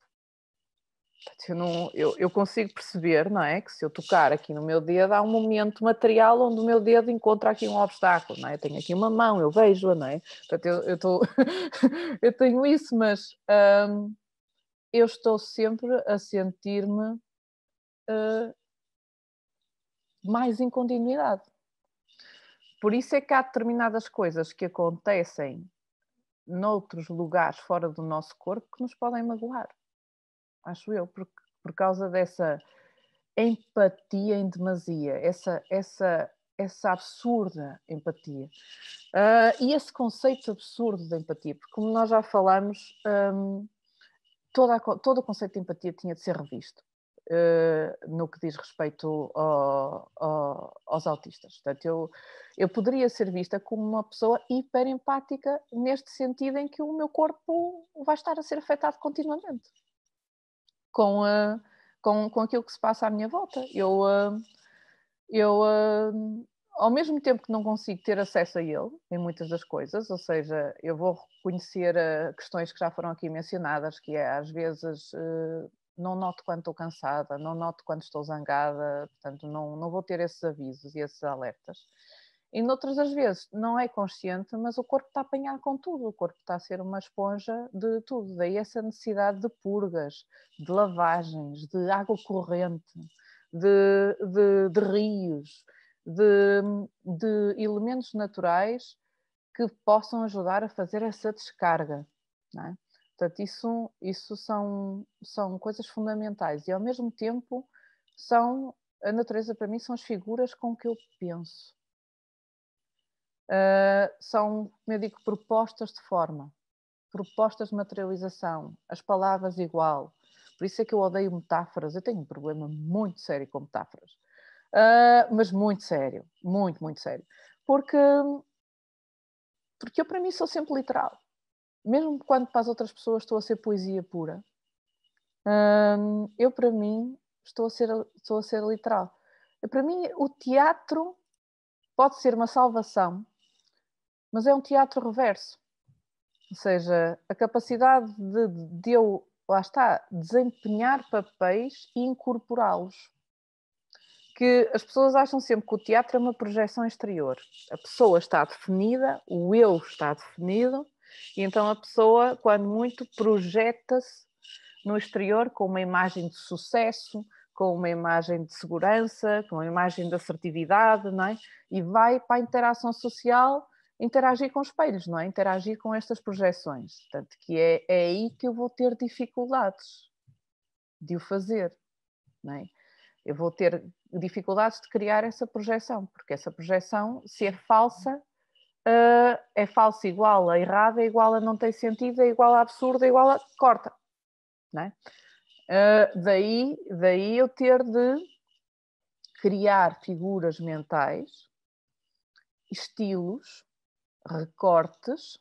Eu, não, eu, eu, consigo perceber, não é? Que se eu tocar aqui no meu dedo, há um momento material onde o meu dedo encontra aqui um obstáculo, não é? Eu tenho aqui uma mão, eu vejo-a, não é? Portanto, eu, eu, tô... eu tenho isso, mas hum, eu estou sempre a sentir-me uh, mais em continuidade. Por isso é que há determinadas coisas que acontecem noutros lugares fora do nosso corpo que nos podem magoar acho eu, por, por causa dessa empatia em demasia, essa, essa, essa absurda empatia. Uh, e esse conceito absurdo de empatia, porque como nós já falamos, um, toda a, todo o conceito de empatia tinha de ser revisto. Uh, no que diz respeito ao, ao, aos autistas. Portanto, eu, eu poderia ser vista como uma pessoa hiper empática neste sentido em que o meu corpo vai estar a ser afetado continuamente com, a, com, com aquilo que se passa à minha volta. Eu, eu ao mesmo tempo que não consigo ter acesso a ele em muitas das coisas, ou seja, eu vou reconhecer questões que já foram aqui mencionadas, que é às vezes eh, não noto quando estou cansada, não noto quando estou zangada, portanto não, não vou ter esses avisos e esses alertas. E noutras das vezes não é consciente, mas o corpo está a apanhar com tudo, o corpo está a ser uma esponja de tudo. Daí essa necessidade de purgas, de lavagens, de água corrente, de, de, de rios, de, de, elementos naturais que possam ajudar a fazer essa descarga. É? Portanto, isso, isso são, são coisas fundamentais e ao mesmo tempo são a natureza para mim são as figuras com que eu penso uh, são, como eu digo, propostas de forma, propostas de materialização, as palavras igual. Por isso é que eu odeio metáforas, eu tenho um problema muito sério com metáforas. Uh, mas muito sério, muito, muito sério. Porque, porque eu, para mim, sou sempre literal. Mesmo quando para as outras pessoas estou a ser poesia pura, uh, eu, para mim, estou a ser, estou a ser literal. Para mim, o teatro pode ser uma salvação mas é um teatro reverso. Ou seja, a capacidade de, de eu, lá está, desempenhar papéis e incorporá-los. Que as pessoas acham sempre que o teatro é uma projeção exterior. A pessoa está definida, o eu está definido, e então a pessoa, quando muito, projeta-se no exterior com uma imagem de sucesso, com uma imagem de segurança, com uma imagem de assertividade, não é? E vai para a interação social interagir com espelhos, não é? Interagir com estas projeções. Portanto, que é, é aí que eu vou ter dificuldades de o fazer, não é? Eu vou ter dificuldades de criar essa projeção, porque essa projeção, se é falsa, uh, é falsa igual a errada, é igual a não tem sentido, é igual a absurda, é igual a corta, não é? Uh, daí, daí eu ter de criar figuras mentais, estilos, recortes,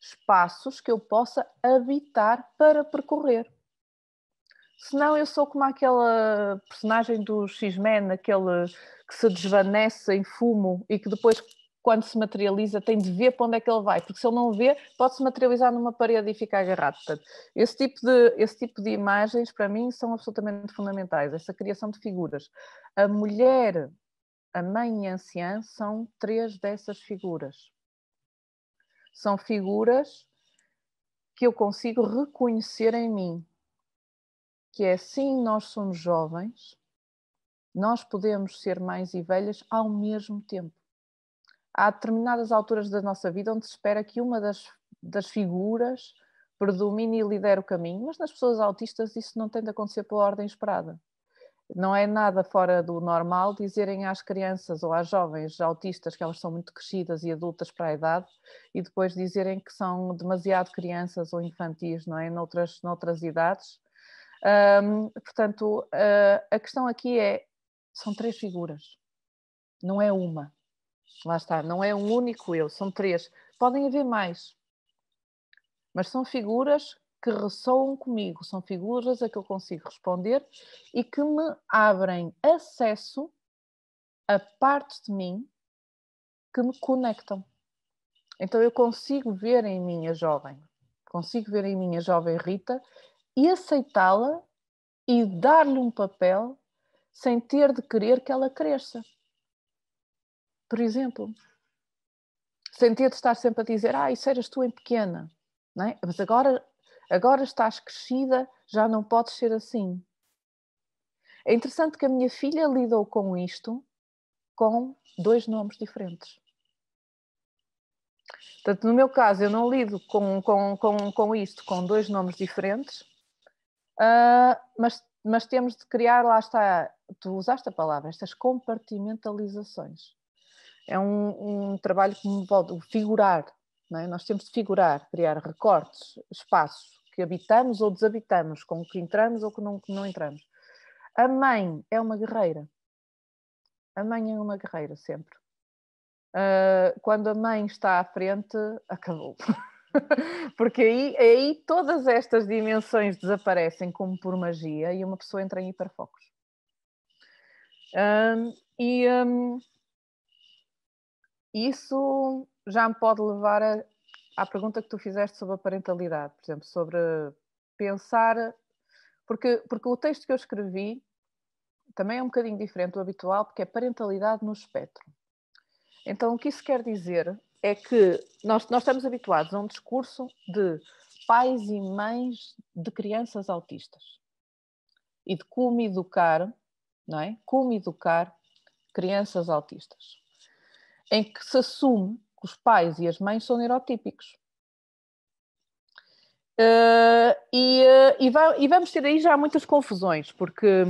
espaços que eu possa habitar para percorrer. Senão eu sou como aquela personagem do X-Men, aquele que se desvanece em fumo e que depois, quando se materializa, tem de ver para onde é que ele vai, porque se ele não vê, pode-se materializar numa parede e ficar agarrado. Portanto, esse tipo, de, esse tipo de imagens, para mim, são absolutamente fundamentais, essa criação de figuras. A mulher, a mãe anciã, são três dessas figuras. São figuras que eu consigo reconhecer em mim. Que é sim, nós somos jovens, nós podemos ser mães e velhas ao mesmo tempo. Há determinadas alturas da nossa vida onde se espera que uma das, das figuras predomine e lidere o caminho, mas nas pessoas autistas isso não tem de acontecer pela ordem esperada não é nada fora do normal dizerem às crianças ou às jovens autistas que elas são muito crescidas e adultas para a idade e depois dizerem que são demasiado crianças ou infantis, não é? Noutras, noutras idades. Portanto, uh, a questão aqui é: são três figuras, não é uma. Lá está, não é um único eu, são três. Podem haver mais, mas são figuras que ressoam comigo, são figuras a que eu consigo responder e que me abrem acesso a partes de mim que me conectam. Então eu consigo ver em mim a jovem, consigo ver em mim a jovem Rita e aceitá-la e dar-lhe um papel sem ter de querer que ela cresça. Por exemplo, sem ter de estar sempre a dizer, ah, isso eras tu em pequena, não é? mas agora agora estás crescida, já não podes ser assim. É interessante que a minha filha lidou com isto com dois nomes diferentes. Portanto, no meu caso, eu não lido com, com, com, com isto com dois nomes diferentes, uh, mas, mas temos de criar, lá está, tu usaste a palavra, estas compartimentalizações. É um, um trabalho que me envolve figurar, é? nós temos de figurar, criar recortes, espaços, que habitamos ou desabitamos, com que entramos ou que não, que não entramos. A mãe é uma guerreira. A mãe é uma guerreira sempre. Uh, quando a mãe está à frente, acabou. Porque aí, aí todas estas dimensões desaparecem como por magia e uma pessoa entra em hiperfocos. Um, e um, isso já me pode levar a, à pergunta que tu fizeste sobre a parentalidade, por exemplo, sobre pensar. Porque, porque o texto que eu escrevi também é um bocadinho diferente do habitual, porque é parentalidade no espectro. Então, o que isso quer dizer é que nós, nós estamos habituados a um discurso de pais e mães de crianças autistas e de como educar, não é? Como educar crianças autistas, em que se assume que os pais e as mães são neurotípicos. Uh, e, uh, e, e, vamos ter aí já muitas confusões, porque,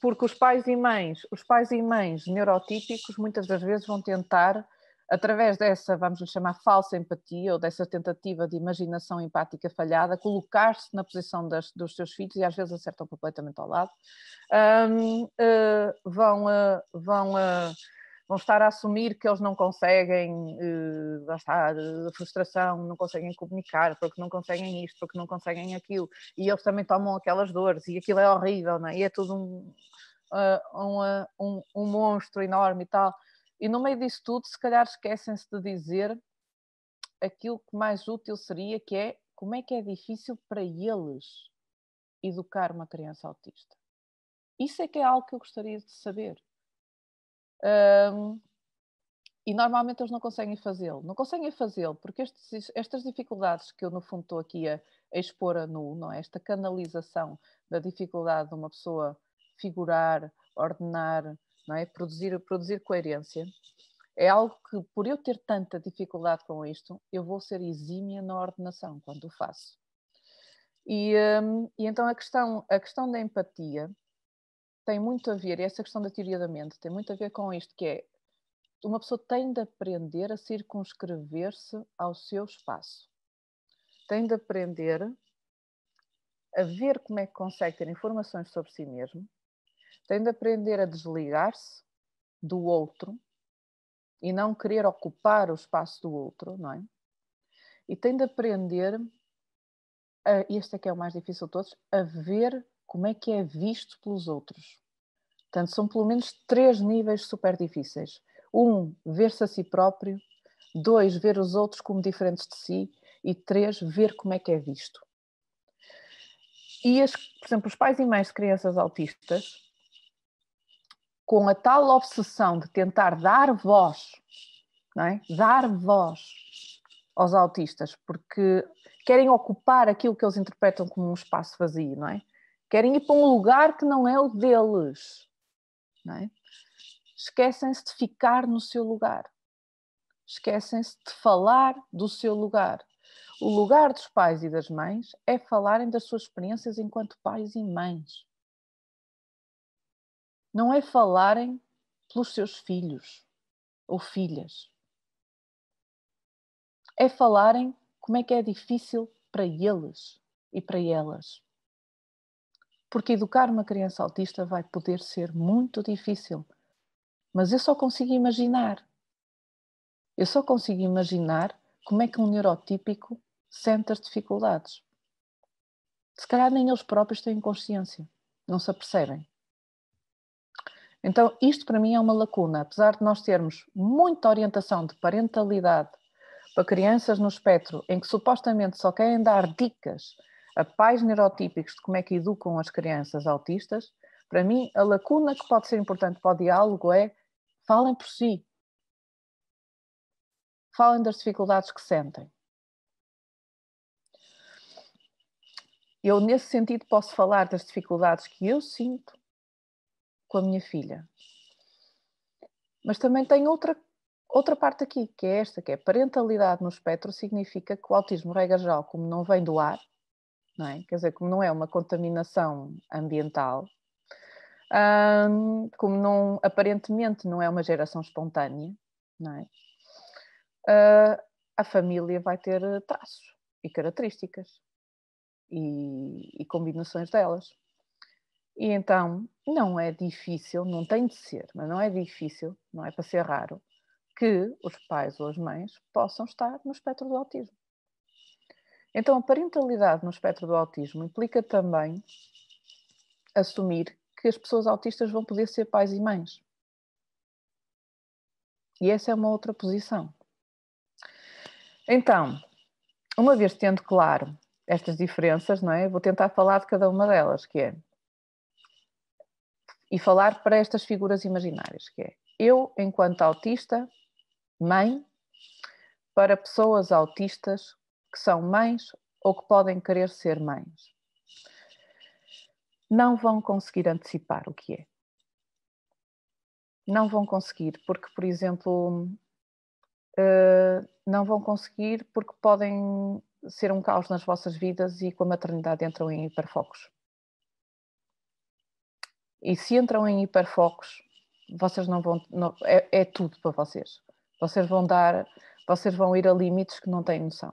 porque os pais e mães, os pais e mães neurotípicos muitas das vezes vão tentar, através dessa, vamos chamar, falsa empatia ou dessa tentativa de imaginação empática falhada, colocar-se na posição das, dos seus filhos e às vezes acertam completamente ao lado, um, uh, vão, vão vão estar a assumir que eles não conseguem, uh, está, a frustração, não conseguem comunicar, porque não conseguem isto, porque não conseguem aquilo, e eles também tomam aquelas dores, e aquilo é horrível, não é? e é tudo um, uh, um, uh, um, um monstro enorme e tal. E no meio disso tudo, se calhar esquecem-se de dizer aquilo que mais útil seria, que é como é que é difícil para eles educar uma criança autista. Isso é que é algo que eu gostaria de saber. Um, e normalmente eles não conseguem fazê-lo. Não conseguem fazê-lo porque estes, estas dificuldades que eu, no fundo, estou aqui a, a, expor a nu, não é? esta canalização da dificuldade de uma pessoa figurar, ordenar, não é? produzir, produzir coerência, é algo que, por eu ter tanta dificuldade com isto, eu vou ser exímia na ordenação quando o faço. E, um, e então a questão, a questão da empatia tem muito a ver, e essa questão da teoria da mente tem muito a ver com isto, que é uma pessoa tem de aprender a circunscrever-se ao seu espaço. Tem de aprender a ver como é que consegue ter informações sobre si mesmo. Tem de aprender a desligar-se do outro e não querer ocupar o espaço do outro, não é? E tem de aprender, a, este é que é o mais difícil de todos, a ver como é que é visto pelos outros. Portanto, são pelo menos três níveis super difíceis. Um, ver-se a si próprio. Dois, ver os outros como diferentes de si. E três, ver como é que é visto. E, as, por exemplo, os pais e mães de crianças autistas, com a tal obsessão de tentar dar voz, é? dar voz aos autistas, porque querem ocupar aquilo que eles interpretam como um espaço vazio, não é? Querem ir para um lugar que não é o deles. É? Esquecem-se de ficar no seu lugar. Esquecem-se de falar do seu lugar. O lugar dos pais e das mães é falarem das suas experiências enquanto pais e mães. Não é falarem pelos seus filhos ou filhas. É falarem como é que é difícil para eles e para elas. Porque educar uma criança autista vai poder ser muito difícil. Mas eu só consigo imaginar. Eu só consigo imaginar como é que um neurotípico sente as dificuldades. Se calhar nem eles próprios têm consciência, não se apercebem. Então, isto para mim é uma lacuna. Apesar de nós termos muita orientação de parentalidade para crianças no espectro, em que supostamente só querem dar dicas a pais neurotípicos de como é que educam as crianças autistas, para mim a lacuna que pode ser importante para o diálogo é falem por si. Falem das dificuldades que sentem. Eu, nesse sentido, posso falar das dificuldades que eu sinto com a minha filha. Mas também tem outra, outra parte aqui, que é esta, que é parentalidade no espectro significa que o autismo, regra geral, como não vem do ar, não é? Quer dizer, como não é uma contaminação ambiental, como não, aparentemente não é uma geração espontânea, não é? Uh, a família vai ter traços e características e, e combinações delas. E então não é difícil, não tem de ser, mas não é difícil, não é para ser raro, que os pais ou as mães possam estar no espectro do autismo. Então, a parentalidade no espectro do autismo implica também assumir que as pessoas autistas vão poder ser pais e mães. E essa é uma outra posição. Então, uma vez tendo claro estas diferenças, não é? Vou tentar falar de cada uma delas, que é e falar para estas figuras imaginárias, que é eu, enquanto autista, mãe, para pessoas autistas que são mães ou que podem querer ser mães. Não vão conseguir antecipar o que é. Não vão conseguir, porque, por exemplo, uh, não vão conseguir porque podem ser um caos nas vossas vidas e com a maternidade entram em hiperfocos. E se entram em hiperfocos, vocês não vão. Não, é, é tudo para vocês. Vocês vão dar, vocês vão ir a limites que não têm noção.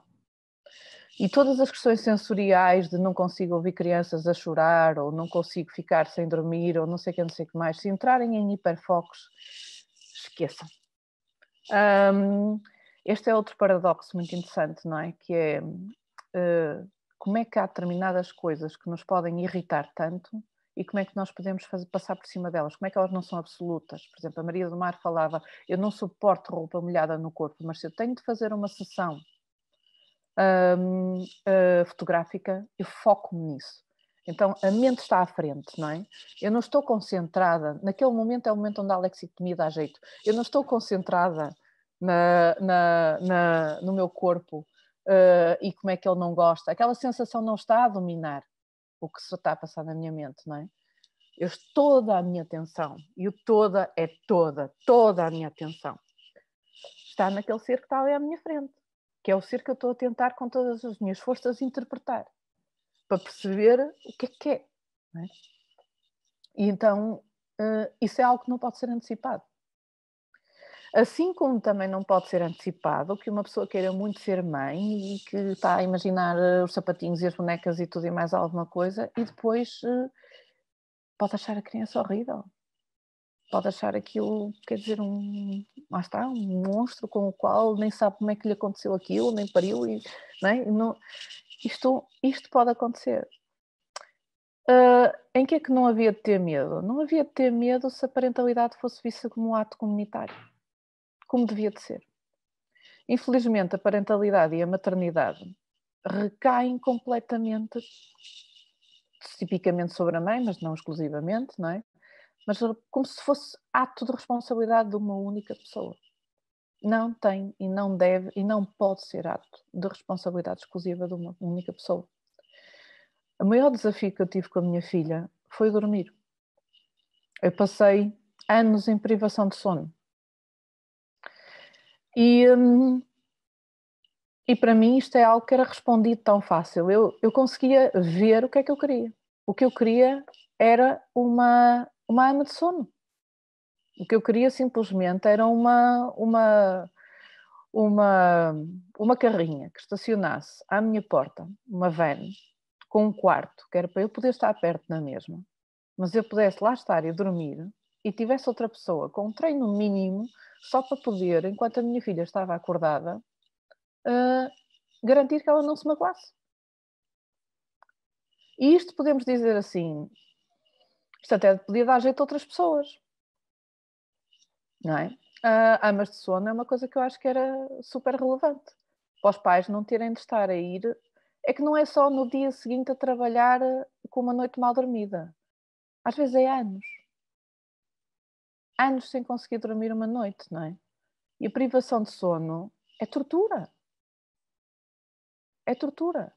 E todas as questões sensoriais de não consigo ouvir crianças a chorar, ou não consigo ficar sem dormir, ou não sei o que, não sei que mais, se entrarem em hiperfocos, esqueçam. Um, este é outro paradoxo muito interessante, não é? Que é uh, como é que há determinadas coisas que nos podem irritar tanto e como é que nós podemos fazer, passar por cima delas? Como é que elas não são absolutas? Por exemplo, a Maria do Mar falava: Eu não suporto roupa molhada no corpo, mas se eu tenho de fazer uma sessão um, uh, eh, fotográfica, eu foco-me nisso. Então a mente está à frente, não é? Eu não estou concentrada, naquele momento é o momento onde a alexictomia dá jeito. Eu não estou concentrada na, na, na no meu corpo uh, e como é que ele não gosta. Aquela sensação não está a dominar o que se está a passar na minha mente, não é? Eu toda a minha atenção, e o toda é toda, toda a minha atenção está naquele ser que está ali à minha frente, que é o ser que eu estou a tentar com todas as minhas forças interpretar, para perceber o que é que é. é? E então uh, isso é algo que não pode ser antecipado. Assim como também não pode ser antecipado que uma pessoa queira muito ser mãe e que está a imaginar eh, os sapatinhos e as bonecas e tudo e mais alguma coisa e depois uh, pode achar a criança horrível. Pode achar aquilo, quer dizer, um, lá está, um monstro com o qual nem sabe como é que lhe aconteceu aquilo, nem pariu, e, não, é? não isto, isto pode acontecer. Uh, em que é que não havia de ter medo? Não havia de ter medo se a parentalidade fosse vista como um ato comunitário, como devia de ser. Infelizmente, a parentalidade e a maternidade recaem completamente, tipicamente sobre a mãe, mas não exclusivamente, não é? Mas como se fosse ato de responsabilidade de uma única pessoa. Não tem e não deve e não pode ser ato de responsabilidade exclusiva de uma única pessoa. O maior desafio que eu tive com a minha filha foi dormir. Eu passei anos em privação de sono. E, hum, e para mim isto é algo que era respondido tão fácil. Eu, eu conseguia ver o que é que eu queria. O que eu queria era uma, uma ama de sono. O que eu queria simplesmente era uma, uma, uma, uma carrinha que estacionasse à minha porta, uma van, com um quarto, que era para eu poder estar perto na mesma, mas eu pudesse lá estar e dormir e tivesse outra pessoa com um treino mínimo só para poder, enquanto a minha filha estava acordada, uh, garantir que ela não se magoasse. E isto podemos dizer assim, isto até podia dar jeito a outras pessoas, não é? Uh, amas de sono é uma coisa que eu acho que era super relevante. Para os pais não terem de estar a ir é que não é só no dia seguinte a trabalhar eh, com uma noite mal dormida. Às vezes é anos. Anos sem conseguir dormir uma noite, não é? E a privação de sono é tortura. É tortura.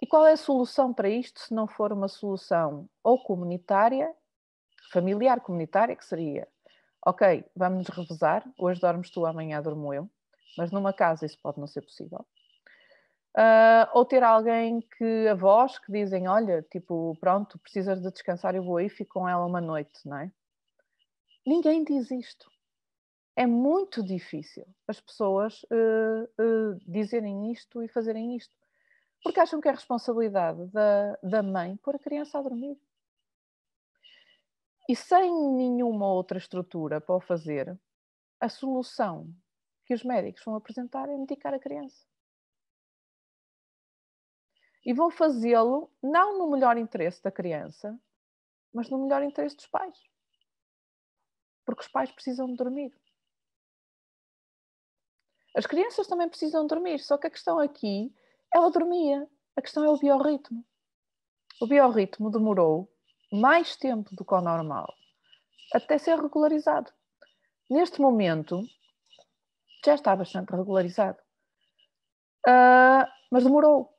E qual é a solução para isto se não for uma solução ou comunitária, familiar comunitária, que seria, ok, vamos nos revezar, hoje dormes tu, amanhã dormo eu, mas numa casa isso pode não ser possível. Uh, ou ter alguém que, avós, que dizem, olha, tipo, pronto, precisas de descansar, eu vou aí fico com ela uma noite, não é? Ninguém diz isto. É muito difícil as pessoas uh, uh, dizerem isto e fazerem isto. Porque acham que é responsabilidade da, da mãe pôr a criança a dormir. E sem nenhuma outra estrutura para o fazer, a solução que os médicos vão apresentar é medicar a criança e vão fazê-lo não no melhor interesse da criança, mas no melhor interesse dos pais. Porque os pais precisam de dormir. As crianças também precisam dormir, só que a questão aqui, ela dormia. A questão é o biorritmo. O biorritmo demorou mais tempo do que o normal até ser regularizado. Neste momento, já está bastante regularizado. Uh, mas demorou.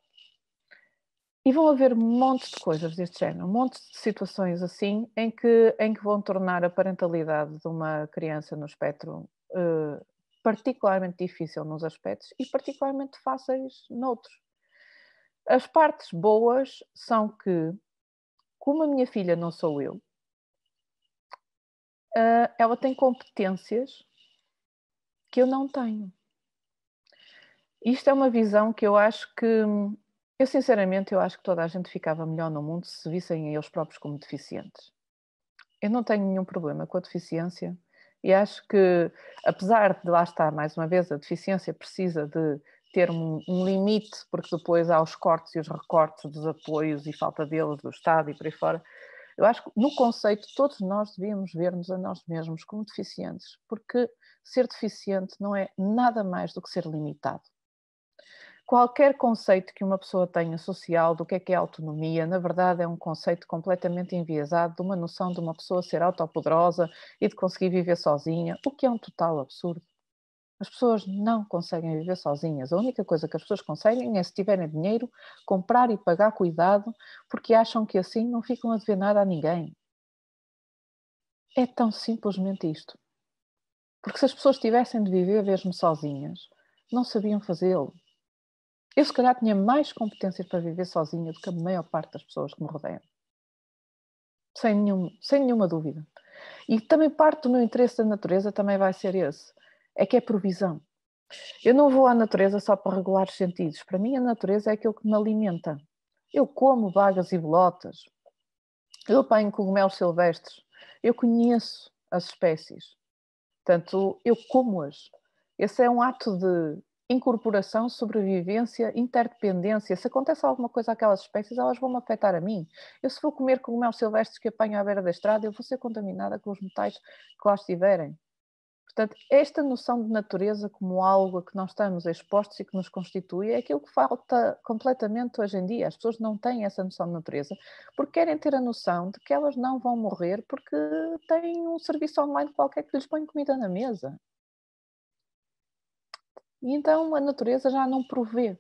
E vão haver montes de coisas deste género, montes de situações assim, em que, em que vão tornar a parentalidade de uma criança no espectro uh, particularmente difícil nos aspectos e particularmente fáceis noutros. As partes boas são que, como a minha filha não sou eu, uh, ela tem competências que eu não tenho. Isto é uma visão que eu acho que eu, sinceramente, eu acho que toda a gente ficava melhor no mundo se vissem eles próprios como deficientes. Eu não tenho nenhum problema com a deficiência e acho que, apesar de lá estar, mais uma vez, a deficiência precisa de ter um, um, limite, porque depois há os cortes e os recortes dos apoios e falta deles, do Estado e por aí fora. Eu acho que, no conceito, todos nós devíamos ver-nos a nós mesmos como deficientes, porque ser deficiente não é nada mais do que ser limitado qualquer conceito que uma pessoa tenha social do que é que é autonomia, na verdade é um conceito completamente enviesado de uma noção de uma pessoa ser autopoderosa e de conseguir viver sozinha, o que é um total absurdo. As pessoas não conseguem viver sozinhas. A única coisa que as pessoas conseguem é, se tiverem dinheiro, comprar e pagar cuidado, porque acham que assim não ficam a dever nada a ninguém. É tão simplesmente isto. Porque se as pessoas tivessem de viver mesmo sozinhas, não sabiam fazê-lo. Eu, se calhar, tinha mais competências para viver sozinha do que a maior parte das pessoas que me rodeiam. Sem, nenhum, sem nenhuma dúvida. E também parte do meu interesse da natureza também vai ser esse. É que é provisão. Eu não vou à natureza só para regular os sentidos. Para mim, a natureza é aquilo que me alimenta. Eu como vagas e bolotas. Eu apanho cogumelos silvestres. Eu conheço as espécies. Portanto, eu como-as. Esse é um ato de incorporação, sobrevivência, interdependência. Se acontece alguma coisa àquelas espécies, elas vão me afetar a mim. Eu, se vou comer cogumelos silvestres que apanho à beira da estrada, eu vou ser contaminada com os metais que lá estiverem. Portanto, esta noção de natureza como algo a que nós estamos expostos e que nos constitui é aquilo que falta completamente hoje em dia. As pessoas não têm essa noção de natureza porque querem ter a noção de que elas não vão morrer porque têm um serviço online qualquer que lhes põe comida na mesa. E então a natureza já não provê.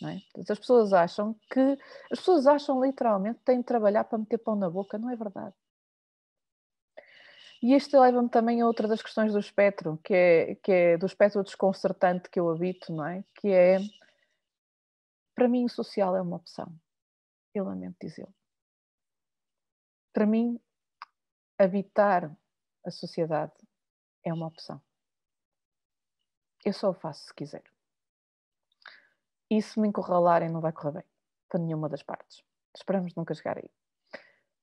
Não é? As pessoas acham que. As pessoas acham literalmente que têm de trabalhar para meter pão na boca, não é verdade. E isto leva-me também a outra das questões do espectro, que é, que é do espectro desconcertante que eu habito, não é? Que é, para mim, o social é uma opção. Eu lamento dizê-lo. Para mim, habitar a sociedade é uma opção. Eu só o faço se quiser. E se me encurralarem, não vai correr bem para nenhuma das partes. Esperamos nunca chegar aí.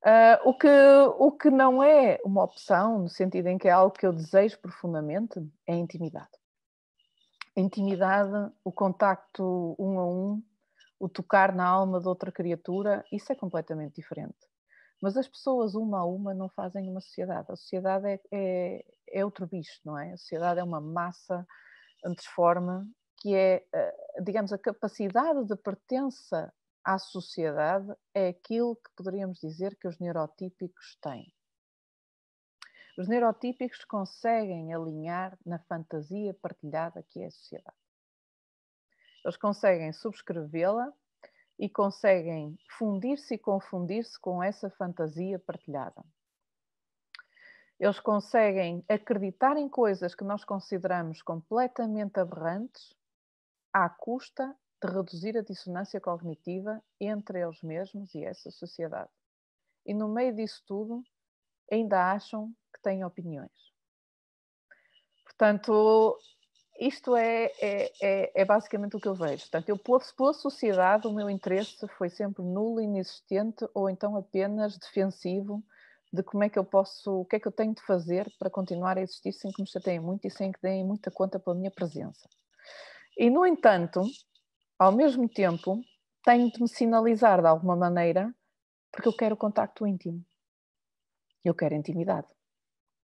Uh, o, que, o que não é uma opção, no sentido em que é algo que eu desejo profundamente, é a intimidade. A intimidade, o contacto um a um, o tocar na alma de outra criatura, isso é completamente diferente. Mas as pessoas, uma a uma, não fazem uma sociedade. A sociedade é, é, é outro bicho, não é? A sociedade é uma massa forma que é, eh, digamos, a capacidade de pertença à sociedade é aquilo que poderíamos dizer que os neurotípicos têm. Os neurotípicos conseguem alinhar na fantasia partilhada que é a sociedade. Eles conseguem subscrevê-la e conseguem fundir-se e confundir-se com essa fantasia partilhada. Eles conseguem acreditar em coisas que nós consideramos completamente aberrantes à custa de reduzir a dissonância cognitiva entre eles mesmos e essa sociedade. E no meio disso tudo, ainda acham que têm opiniões. Portanto, isto é, é, é, é, basicamente o que eu vejo. Portanto, eu, pela sociedade, o meu interesse foi sempre nulo, inexistente ou então apenas defensivo de como é que eu posso, o que é que eu tenho de fazer para continuar a existir sem que me chateiem muito e sem que deem muita conta pela minha presença. E, no entanto, ao mesmo tempo, tenho de me sinalizar de alguma maneira porque eu quero contacto íntimo. Eu quero intimidade.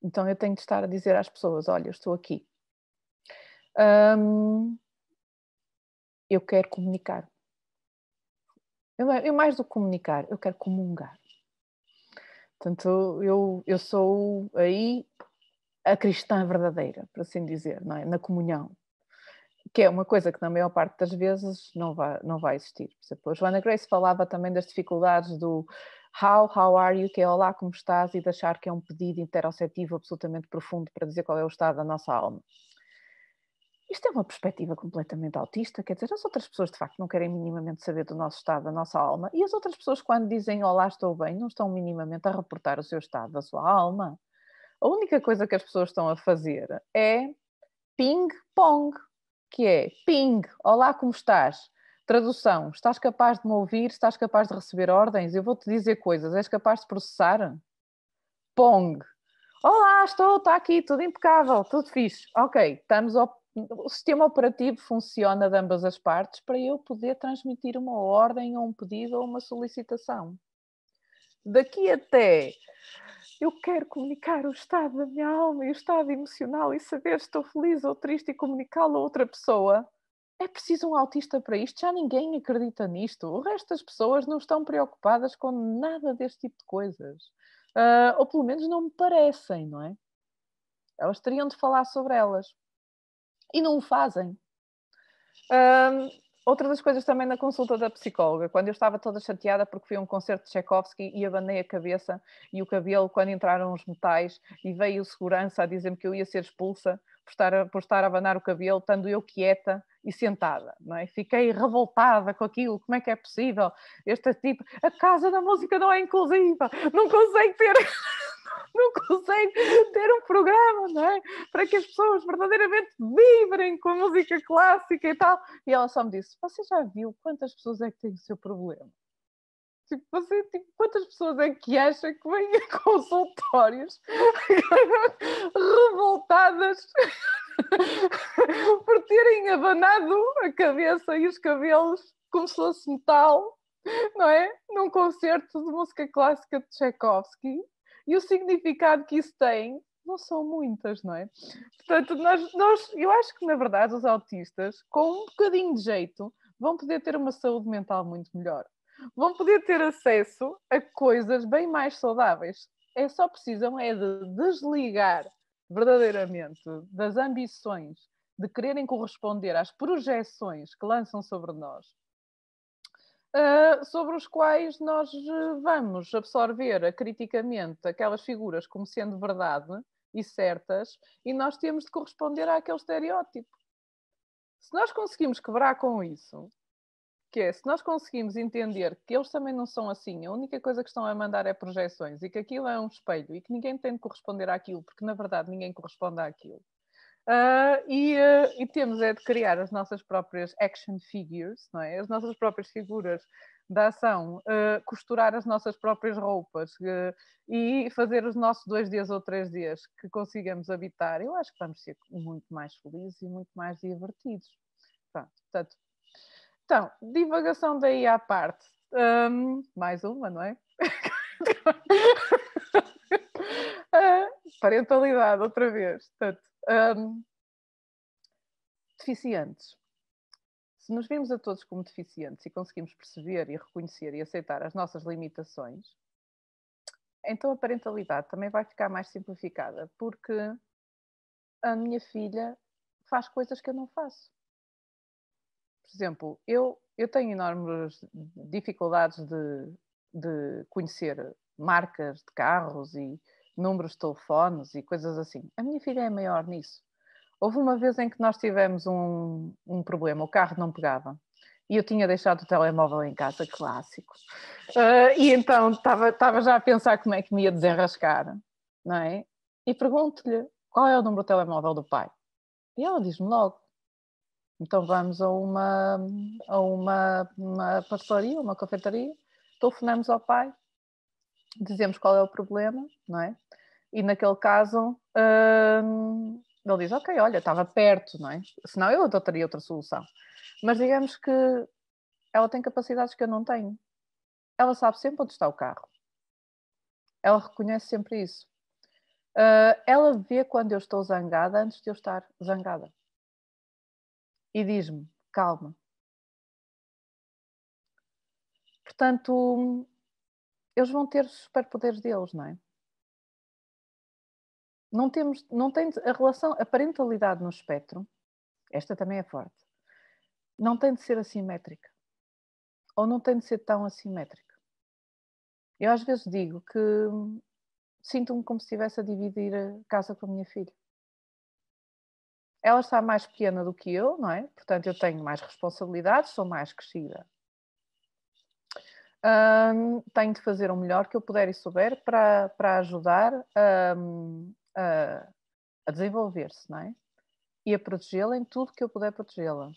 Então eu tenho de estar a dizer às pessoas: olha, eu estou aqui. Hum, eu quero comunicar. Eu, eu, mais do que comunicar, eu quero comungar. Portanto, eu, eu sou aí a cristã verdadeira, por assim dizer, não é? na comunhão. Que é uma coisa que na maior parte das vezes não vai, não vai existir. Por exemplo, a Joana Grace falava também das dificuldades do how, how are you, que é olá, como estás, e de achar que é um pedido interoceptivo absolutamente profundo para dizer qual é o estado da nossa alma. Isto é uma perspectiva completamente autista, quer dizer, as outras pessoas de facto não querem minimamente saber do nosso estado, da nossa alma, e as outras pessoas, quando dizem Olá, estou bem, não estão minimamente a reportar o seu estado, da sua alma. A única coisa que as pessoas estão a fazer é ping-pong, que é ping, olá, como estás? Tradução, estás capaz de me ouvir, estás capaz de receber ordens, eu vou-te dizer coisas, és capaz de processar? Pong, olá, estou, está aqui, tudo impecável, tudo fixe. Ok, estamos ao o sistema operativo funciona de ambas as partes para eu poder transmitir uma ordem ou um pedido ou uma solicitação. Daqui até eu quero comunicar o estado da minha alma e o estado emocional e saber se estou feliz ou triste e comunicá-lo a outra pessoa. É preciso um autista para isto, já ninguém acredita nisto. O resto das pessoas não estão preocupadas com nada deste tipo de coisas. Uh, ou pelo menos não me parecem, não é? Elas teriam de falar sobre elas e não o fazem. Um, outra das coisas também na consulta da psicóloga, quando eu estava toda chateada porque fui a um concerto de Tchaikovsky e abanei a cabeça e o cabelo quando entraram os metais e veio o segurança a dizer-me que eu ia ser expulsa por estar, a, por estar a abanar o cabelo, estando eu quieta e sentada, não é? Fiquei revoltada com aquilo, como é que é possível? Este tipo, a casa da música não é inclusiva, não consegue ter não consegue ter um programa, não é? Para que as pessoas verdadeiramente vibrem com a música clássica e tal. E ela só me disse: Você já viu quantas pessoas é que têm o seu problema? Tipo, você, tipo, quantas pessoas é que acha que vêm a consultórios revoltadas por terem abanado a cabeça e os cabelos como se fosse metal, não é? Num concerto de música clássica de Tchaikovsky e o significado que isso tem não são muitas, não é? Portanto, nós, nós, eu acho que na verdade os autistas, com um bocadinho de jeito, vão poder ter uma saúde mental muito melhor. Vão poder ter acesso a coisas bem mais saudáveis. É só precisam é de desligar verdadeiramente das ambições de quererem corresponder às projeções que lançam sobre nós uh, sobre os quais nós eh, vamos absorver criticamente aquelas figuras como sendo verdade e certas, e nós temos de corresponder àquele estereótipo. Se nós conseguimos quebrar com isso, que é, se nós conseguimos entender que eles também não são assim, a única coisa que estão a mandar é projeções e que aquilo é um espelho e que ninguém tem de corresponder àquilo, porque na verdade ninguém corresponde àquilo. Uh, e, uh, e, temos é de criar as nossas próprias action figures, não é? as nossas próprias figuras da ação, uh, costurar as nossas próprias roupas e fazer os nossos dois dias ou três dias que consigamos habitar. Eu acho que vamos ser muito mais felizes e muito mais divertidos. Pronto, portanto, então, divagação daí à parte. Um, mais uma, não é? parentalidade, outra vez. Portanto, um, deficientes. Se nos vimos a todos como deficientes e conseguimos perceber e reconhecer e aceitar as nossas limitações, então a parentalidade também vai ficar mais simplificada, porque a minha filha faz coisas que eu não faço. Por exemplo, eu, eu tenho enormes dificuldades de, de conhecer marcas de carros e números de telefones e coisas assim. A minha filha é maior nisso. Houve uma vez em que nós tivemos um, um problema, o carro não pegava. E eu tinha deixado o telemóvel em casa, clássico. Uh, e então estava já a pensar como é que me ia desenrascar, não é? E pergunto-lhe qual é o número do telemóvel do pai. E ela diz-me logo. Então vamos a uma, a uma, uma pastelaria, uma cafetaria, telefonamos ao pai, dizemos qual é o problema, não é? E naquele caso, hum, ele diz: Ok, olha, estava perto, não é? Senão eu adotaria outra solução. Mas digamos que ela tem capacidades que eu não tenho. Ela sabe sempre onde está o carro. Ela reconhece sempre isso. Uh, ela vê quando eu estou zangada antes de eu estar zangada. E diz-me: calma. Portanto, eles vão ter os superpoderes deles, não é? Não temos, não tem a relação, a parentalidade no espectro, esta também é forte, não tem de ser assimétrica. Ou não tem de ser tão assimétrica. Eu às vezes digo que sinto-me como se estivesse a dividir a casa com a minha filha. Ela está mais pequena do que eu, não é? Portanto, eu tenho mais responsabilidades, sou mais crescida um, tenho de fazer o melhor que eu puder e souber para, para ajudar um, a, a desenvolver-se, não é? E a protegê-la em tudo que eu puder protegê-la.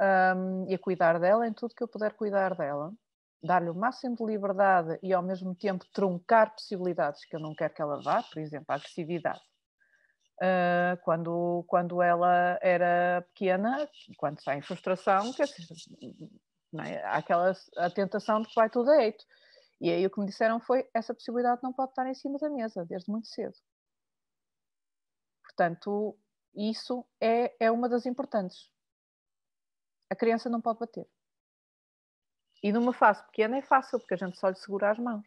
Um, e a cuidar dela em tudo que eu puder cuidar dela. Dar-lhe o máximo de liberdade e ao mesmo tempo truncar possibilidades que eu não quero que ela vá, por exemplo, a agressividade. Uh, quando, quando ela era pequena, quando está em frustração, dizer, é? Há aquela a tentação de que vai tudo a eito. E aí o que me disseram foi essa possibilidade não pode estar em cima da mesa desde muito cedo. Portanto, isso é, é uma das importantes. A criança não pode bater. E numa fase pequena é fácil, porque a gente só lhe segura as mãos.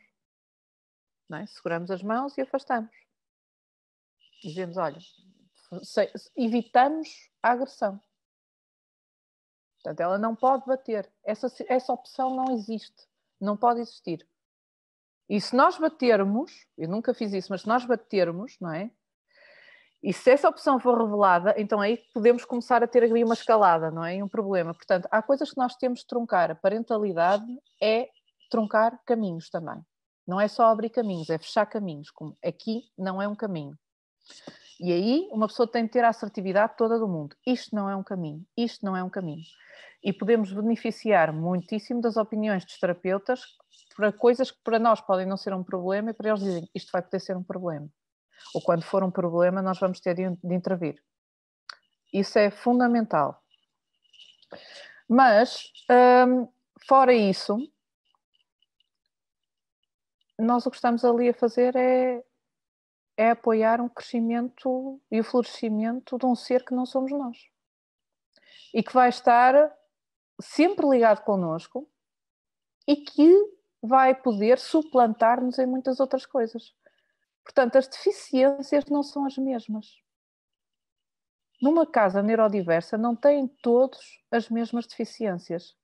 É? Seguramos as mãos e afastamos. Dizemos, olha, evitamos a agressão. Portanto, ela não pode bater. Essa, essa opção não existe. Não pode existir. E se nós batermos, eu nunca fiz isso, mas se nós batermos, não é? E se essa opção for revelada, então aí podemos começar a ter ali uma escalada, não é? Um problema. Portanto, há coisas que nós temos de truncar. A parentalidade é truncar caminhos também. Não é só abrir caminhos, é fechar caminhos. Como aqui não é um caminho. E aí uma pessoa tem de ter a assertividade toda do mundo. Isto não é um caminho, isto não é um caminho. E podemos beneficiar muitíssimo das opiniões dos terapeutas para coisas que para nós podem não ser um problema e para eles dizem isto vai poder ser um problema ou quando for um problema, nós vamos ter de, intervir. Isso é fundamental. Mas, hum, fora isso, nós o que estamos ali a fazer é, é apoiar um crescimento e o florescimento de um ser que não somos nós. E que vai estar sempre ligado connosco e que vai poder suplantar-nos em muitas outras coisas. Portanto, as deficiências não são as mesmas. Numa casa neurodiversa não têm todos as mesmas deficiências.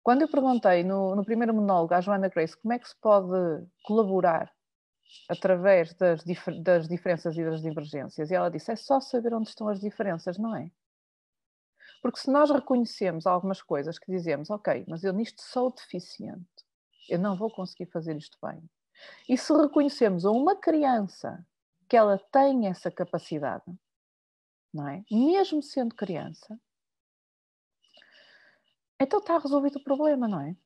Quando eu perguntei no, no primeiro monólogo à Joana Grace como é que se pode colaborar através das, dif das diferenças e das divergências, e ela disse: é só saber onde estão as diferenças, não é? Porque se nós reconhecemos algumas coisas que dizemos, ok, mas eu nisto sou deficiente, eu não vou conseguir fazer isto bem, e se reconhecemos a uma criança que ela tem essa capacidade, não é? Mesmo sendo criança, então está resolvido o problema, não é?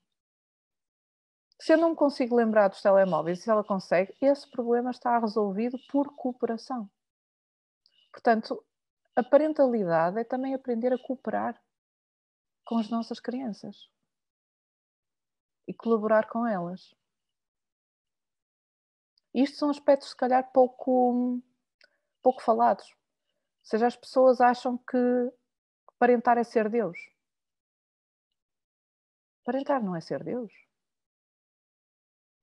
Se eu não me consigo lembrar dos telemóveis, se ela consegue, esse problema está resolvido por cooperação. Portanto, a parentalidade é também aprender a cooperar com as nossas crianças e colaborar com elas. Isto são aspectos, se calhar, pouco, pouco falados. Ou seja, as pessoas acham que parentar é ser Deus. Parentar não é ser Deus.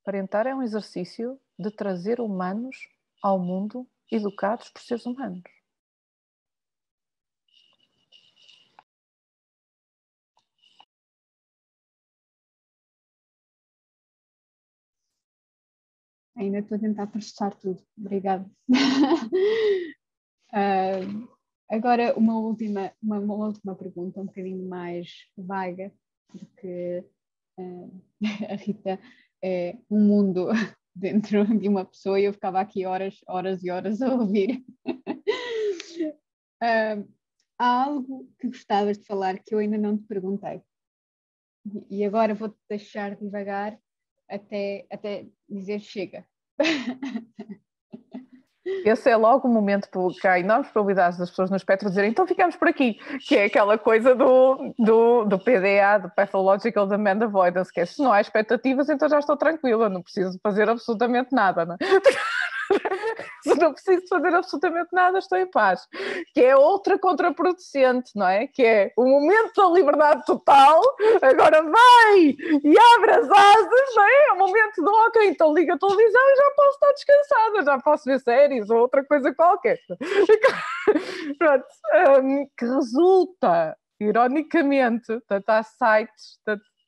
Parentar é um exercício de trazer humanos ao mundo educados por seres humanos. Ainda estou a tentar processar tudo. Obrigada. uh, agora, uma última, uma, uma, última pergunta, um bocadinho mais vaga, porque uh, a Rita é um mundo dentro de uma pessoa e eu ficava aqui horas, horas e horas a ouvir. uh, há algo que gostavas de falar que eu ainda não te perguntei. E agora vou-te deixar devagar até, até dizer chega. Esse é logo o momento que há enormes probabilidades das pessoas no espectro dizerem então ficamos por aqui, que é aquela coisa do, do, do PDA, do Pathological Demand Avoidance, que é se não há expectativas, então já estou tranquila, não preciso fazer absolutamente nada. Não é? não preciso fazer absolutamente nada, estou em paz. Que é outra contraproducente, não é? Que é o momento da liberdade total, agora vai e abre as asas, não é? É o momento do ok, então liga a televisão e já posso estar descansada, já posso ver séries ou outra coisa qualquer. Pronto, um, que resulta, ironicamente, portanto, há sites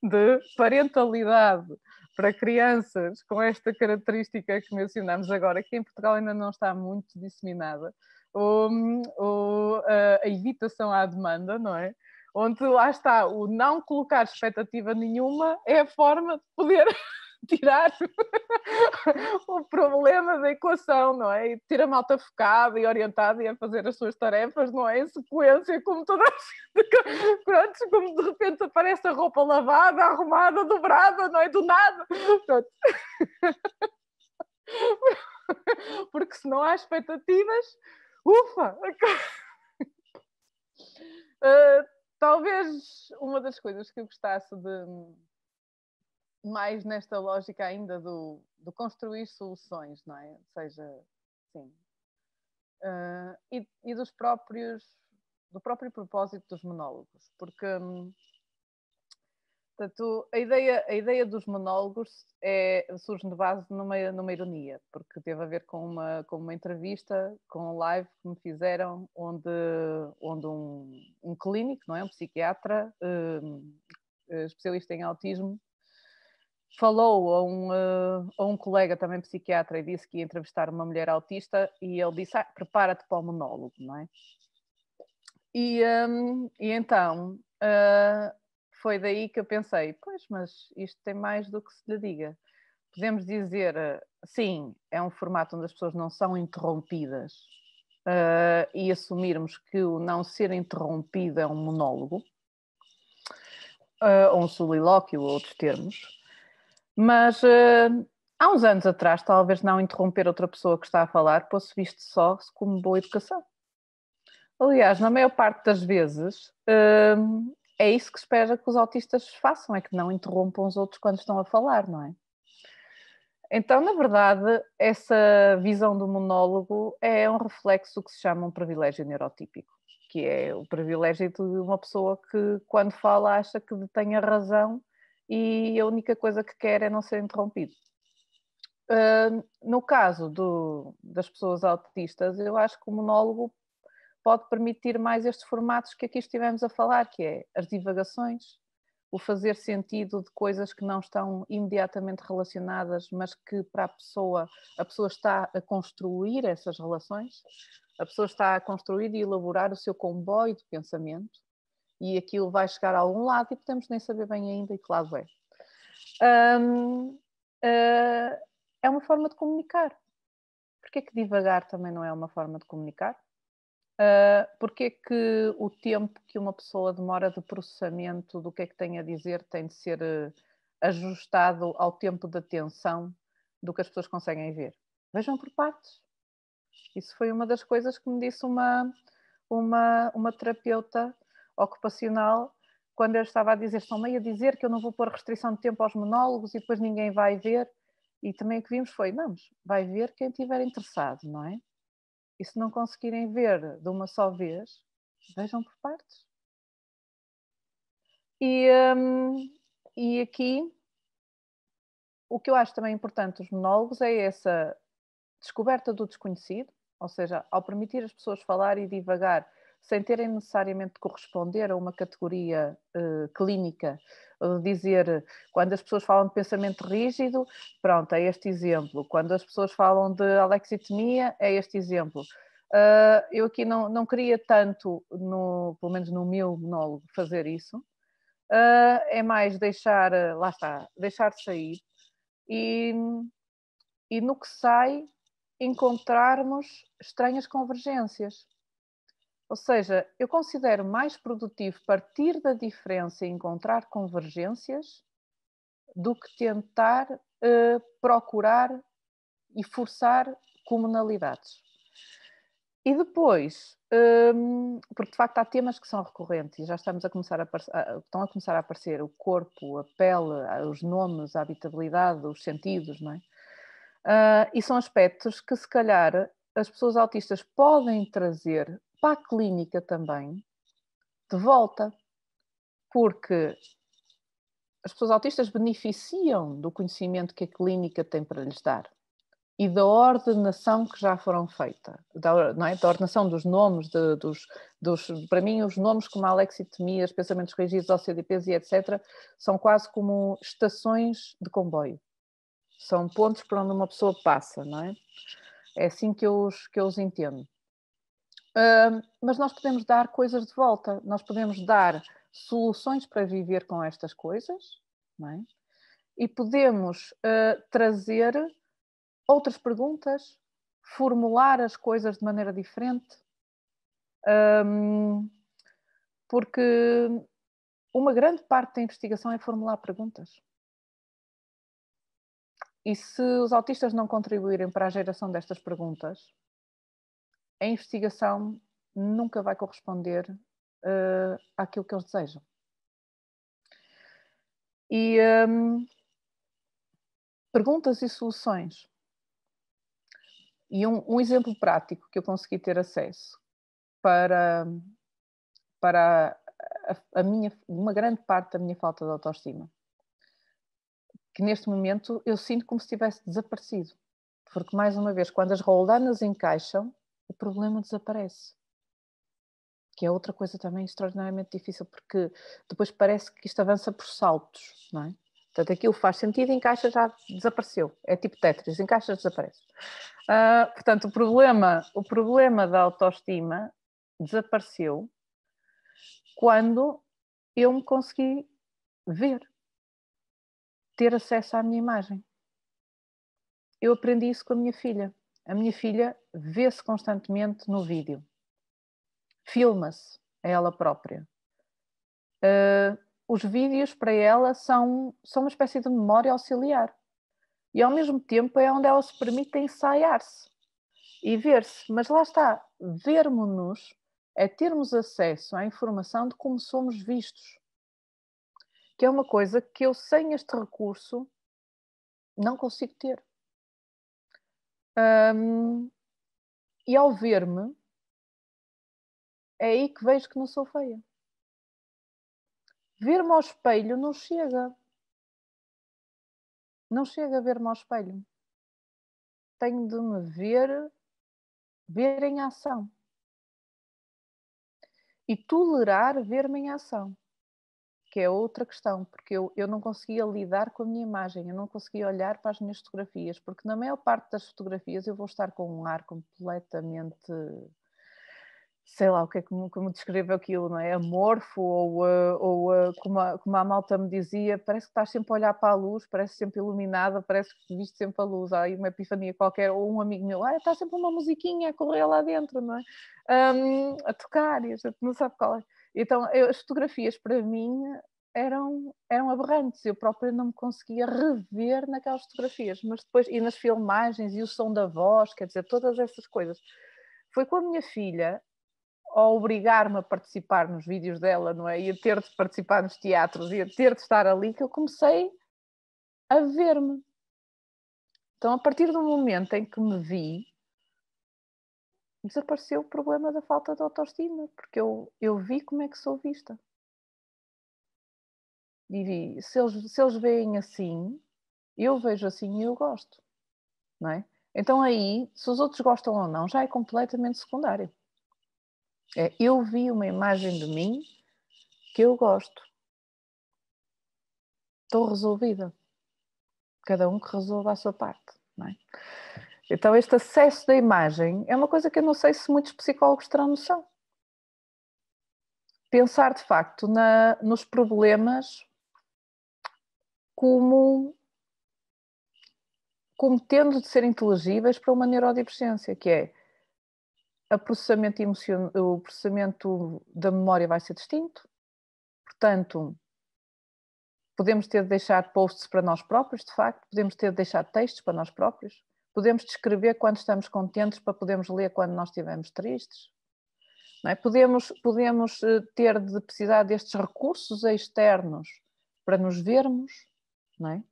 de parentalidade para crianças com esta característica que mencionamos agora, que em Portugal ainda não está muito disseminada, ou, ou a evitação à demanda, não é? Onde lá está, o não colocar expectativa nenhuma é a forma de poder tirar o problema da equação, não é? E ter a malta focada e orientada e a fazer as suas tarefas, não é? Em sequência, como toda a gente, pronto, como de repente aparece a roupa lavada, arrumada, dobrada, não é? Do nada. Pronto. Porque se não há expectativas, ufa! Uh, talvez uma das coisas que eu gostasse de mais nesta lógica ainda do, do construir soluções, não é? Ou seja, sim. Uh, e, e, dos próprios, do próprio propósito dos monólogos, porque um, Portanto, a ideia, a ideia dos monólogos é, surge de base numa, numa ironia, porque teve a ver com uma, com uma entrevista, com um live que me fizeram, onde, onde um, um clínico, não é? um psiquiatra, um, especialista em autismo, falou a um, a um colega também psiquiatra e disse que ia entrevistar uma mulher autista e ele disse, ah, prepara-te para o monólogo, não é? E, um, e então... Uh, foi daí que eu pensei, pois, mas isto tem mais do que se lhe diga. Podemos dizer, sim, é um formato onde as pessoas não são interrompidas uh, e assumirmos que o não ser interrompido é um monólogo, uh, ou um solilóquio, ou outros termos, mas uh, há uns anos atrás, talvez não interromper outra pessoa que está a falar fosse visto só como boa educação. Aliás, na maior parte das vezes, uh, é isso que espera que os autistas façam, é que não interrompam os outros quando estão a falar, não é? Então, na verdade, essa visão do monólogo é um reflexo do que se chama um privilégio neurotípico, que é o privilégio de uma pessoa que, quando fala, acha que tem a razão e a única coisa que quer é não ser interrompido. Uh, no caso do, das pessoas autistas, eu acho que o monólogo pode permitir mais estes formatos que aqui estivemos a falar, que é as divagações, o fazer sentido de coisas que não estão imediatamente relacionadas, mas que para a pessoa, a pessoa está a construir essas relações, a pessoa está a construir e elaborar o seu comboio de pensamento e aquilo vai chegar a algum lado e podemos nem saber bem ainda e que lado é. Um, uh, é uma forma de comunicar. Porquê que divagar também não é uma forma de comunicar? Uh, porque é que o tempo que uma pessoa demora de processamento do que é que tem a dizer tem de ser uh, ajustado ao tempo de atenção do que as pessoas conseguem ver? Vejam por partes. Isso foi uma das coisas que me disse uma, uma, uma terapeuta ocupacional quando eu estava a dizer, estão meio a dizer que eu não vou pôr restrição de tempo aos monólogos e depois ninguém vai ver. E também o que vimos foi, não, vai ver quem estiver interessado, não é? E se não conseguirem ver de uma só vez, vejam por partes. E, um, e aqui, o que eu acho também importante dos monólogos é essa descoberta do desconhecido, ou seja, ao permitir as pessoas falar e divagar sem terem necessariamente de corresponder a uma categoria uh, clínica, dizer, quando as pessoas falam de pensamento rígido, pronto, é este exemplo. Quando as pessoas falam de alexitimia, é este exemplo. Uh, eu aqui não, não queria tanto, no, pelo menos no meu monólogo, fazer isso. Uh, é mais deixar, lá está, deixar sair e, e no que sai encontrarmos estranhas convergências. Ou seja, eu considero mais produtivo partir da diferença e encontrar convergências do que tentar uh, procurar e forçar comunalidades. E depois, um, porque de facto há temas que são recorrentes e já estamos a começar a, estão a começar a aparecer o corpo, a pele, os nomes, a habitabilidade, os sentidos, não é? Uh, e são aspectos que se calhar as pessoas autistas podem trazer para a clínica também, de volta, porque as pessoas autistas beneficiam do conhecimento que a clínica tem para lhes dar e da ordenação que já foram feita, da, não é? da ordenação dos nomes, de, dos, dos, para mim os nomes como a alexitimia, os pensamentos rígidos, OCDPs e etc, são quase como estações de comboio, são pontos por onde uma pessoa passa, não é? É assim que eu os, que eu os entendo. Mas nós podemos dar coisas de volta, nós podemos dar soluções para viver com estas coisas, é? E podemos uh, trazer outras perguntas, formular as coisas de maneira diferente, porque uma grande parte da investigação é formular perguntas. E se os autistas não contribuírem para a geração destas perguntas, a investigação nunca vai corresponder uh, àquilo que eles desejam. E um, perguntas e soluções. E um, um, exemplo prático que eu consegui ter acesso para, para a, a minha, uma grande parte da minha falta de autoestima. Que neste momento eu sinto como se tivesse desaparecido. Porque, mais uma vez, quando as roldanas encaixam, o problema desaparece. Que é outra coisa também extraordinariamente difícil, porque depois parece que isto avança por saltos, não é? Portanto, aquilo faz sentido, encaixa, já desapareceu. É tipo Tetris, encaixa, desaparece. Uh, portanto, o problema, o problema da autoestima desapareceu quando eu me consegui ver, ter acesso à minha imagem. Eu aprendi isso com a minha filha. A minha filha vê-se constantemente no vídeo, filma-se a ela própria. Uh, os vídeos para ela são, são uma espécie de memória auxiliar. E ao mesmo tempo é onde ela se permite ensaiar-se e ver-se. Mas lá está, vermos-nos é termos acesso à informação de como somos vistos. Que é uma coisa que eu, sem este recurso, não consigo ter. Um, e ao ver-me, é aí que vejo que não sou feia. Ver-me ao espelho não chega. Não chega a ver-me ao espelho. Tenho de me ver, ver em ação. E tolerar ver-me em ação. Que é outra questão, porque eu, eu não conseguia lidar com a minha imagem, eu não conseguia olhar para as minhas fotografias, porque na maior parte das fotografias eu vou estar com um ar completamente sei lá o que é como, como descreve aquilo, não é? Amorfo, ou, uh, ou uh, como, a, como a malta me dizia, parece que estás sempre a olhar para a luz, parece sempre iluminada, parece que viste sempre a luz, há aí uma epifania qualquer, ou um amigo meu, ah, está sempre uma musiquinha a correr lá dentro, não é? Um, a tocar, e a gente não sabe qual é. Então, eu, as fotografias para mim eram, eram aberrantes, eu própria não me conseguia rever naquelas fotografias, mas depois, e nas filmagens, e o som da voz, quer dizer, todas essas coisas. Foi com a minha filha a obrigar-me a participar nos vídeos dela, não é? E a ter de participar nos teatros e a ter de estar ali, que eu comecei a ver-me. Então, a partir do momento em que me vi, desapareceu o problema da falta de autoestima, porque eu, eu vi como é que sou vista. E vi, se eles, se eles veem assim, eu vejo assim e eu gosto, não é? Então aí, se os outros gostam ou não, já é completamente secundário. É, eu vi uma imagem de mim que eu gosto. Estou resolvida. Cada um que resolva a sua parte. É? Então, este acesso da imagem é uma coisa que eu não sei se muitos psicólogos terão noção. Pensar de facto na, nos problemas como, como tendo de ser inteligíveis para uma neurodivergência, que é processamento, emocional, o processamento da memória vai ser distinto, portanto, podemos ter de deixar posts para nós próprios, de facto, podemos ter de deixar textos para nós próprios, podemos descrever quando estamos contentes para podermos ler quando nós estivermos tristes. É? Podemos, podemos eh, ter de precisar destes recursos externos para nos vermos, não é?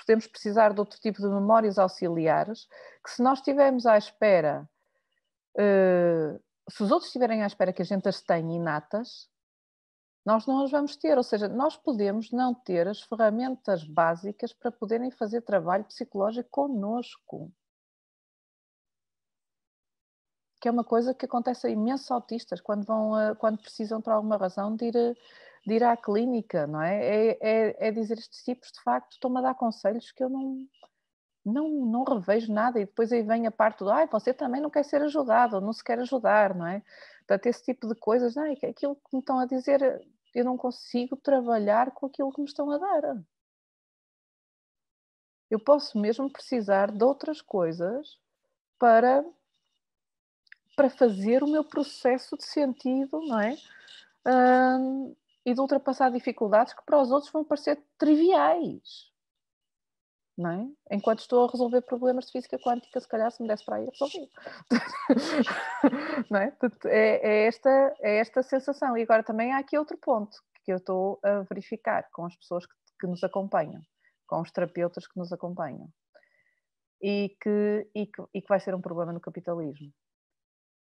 podemos precisar de outro tipo de memórias auxiliares que se nós estivermos à espera uh, se os outros estiverem à espera que a gente as tenha inatas, nós não as vamos ter. Ou seja, nós podemos não ter as ferramentas básicas para poderem fazer trabalho psicológico conosco. Que é uma coisa que acontece a imensos autistas quando, vão, uh, quando precisam, por alguma razão, de ir, de ir à clínica, não é? É, é, é dizer estes tipos, de facto, estão-me a dar conselhos que eu não, não, não revejo nada e depois aí vem a parte do ai, você também não quer ser ajudado, ou não se quer ajudar, não é? Portanto, esse tipo de coisas, não, é aquilo que me estão a dizer, eu não consigo trabalhar com aquilo que me estão a dar. Eu posso mesmo precisar de outras coisas para, para fazer o meu processo de sentido, não é? E de ultrapassar dificuldades que para os outros vão parecer triviais não é? Enquanto estou a resolver problemas de física quântica, se calhar se me desse para aí, resolvi. não é? É, é, esta, é esta sensação. E agora também há aqui outro ponto que eu estou a verificar com as pessoas que, que nos acompanham, com os terapeutas que nos acompanham. E que, e, que, e que vai ser um problema no capitalismo.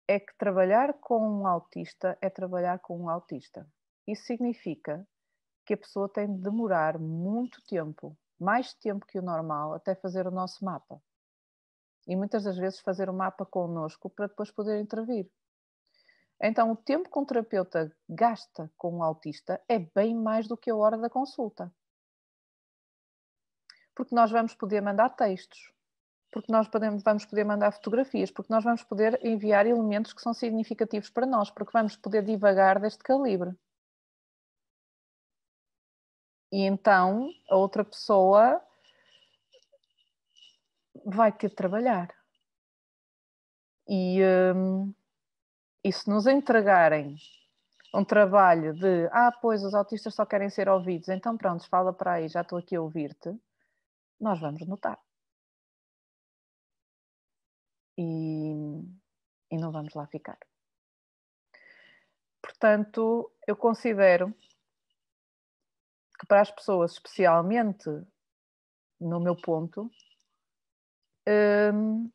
É que trabalhar com um autista é trabalhar com um autista. isso significa que a pessoa tem de demorar muito tempo, mais tempo que o normal, até fazer o nosso mapa. E muitas das vezes fazer o mapa connosco para depois poder intervir. Então, o tempo que um terapeuta gasta com um autista é bem mais do que a hora da consulta. Porque nós vamos poder mandar textos, porque nós podemos, vamos poder mandar fotografias, porque nós vamos poder enviar elementos que são significativos para nós, porque vamos poder divagar deste calibre. E então a outra pessoa vai ter de trabalhar. E, hum, e se nos entregarem um trabalho de ah, pois os autistas só querem ser ouvidos, então pronto, fala para aí, já estou aqui a ouvir-te, nós vamos notar. E, e não vamos lá ficar. Portanto, eu considero que para as pessoas, especialmente no meu ponto, hum,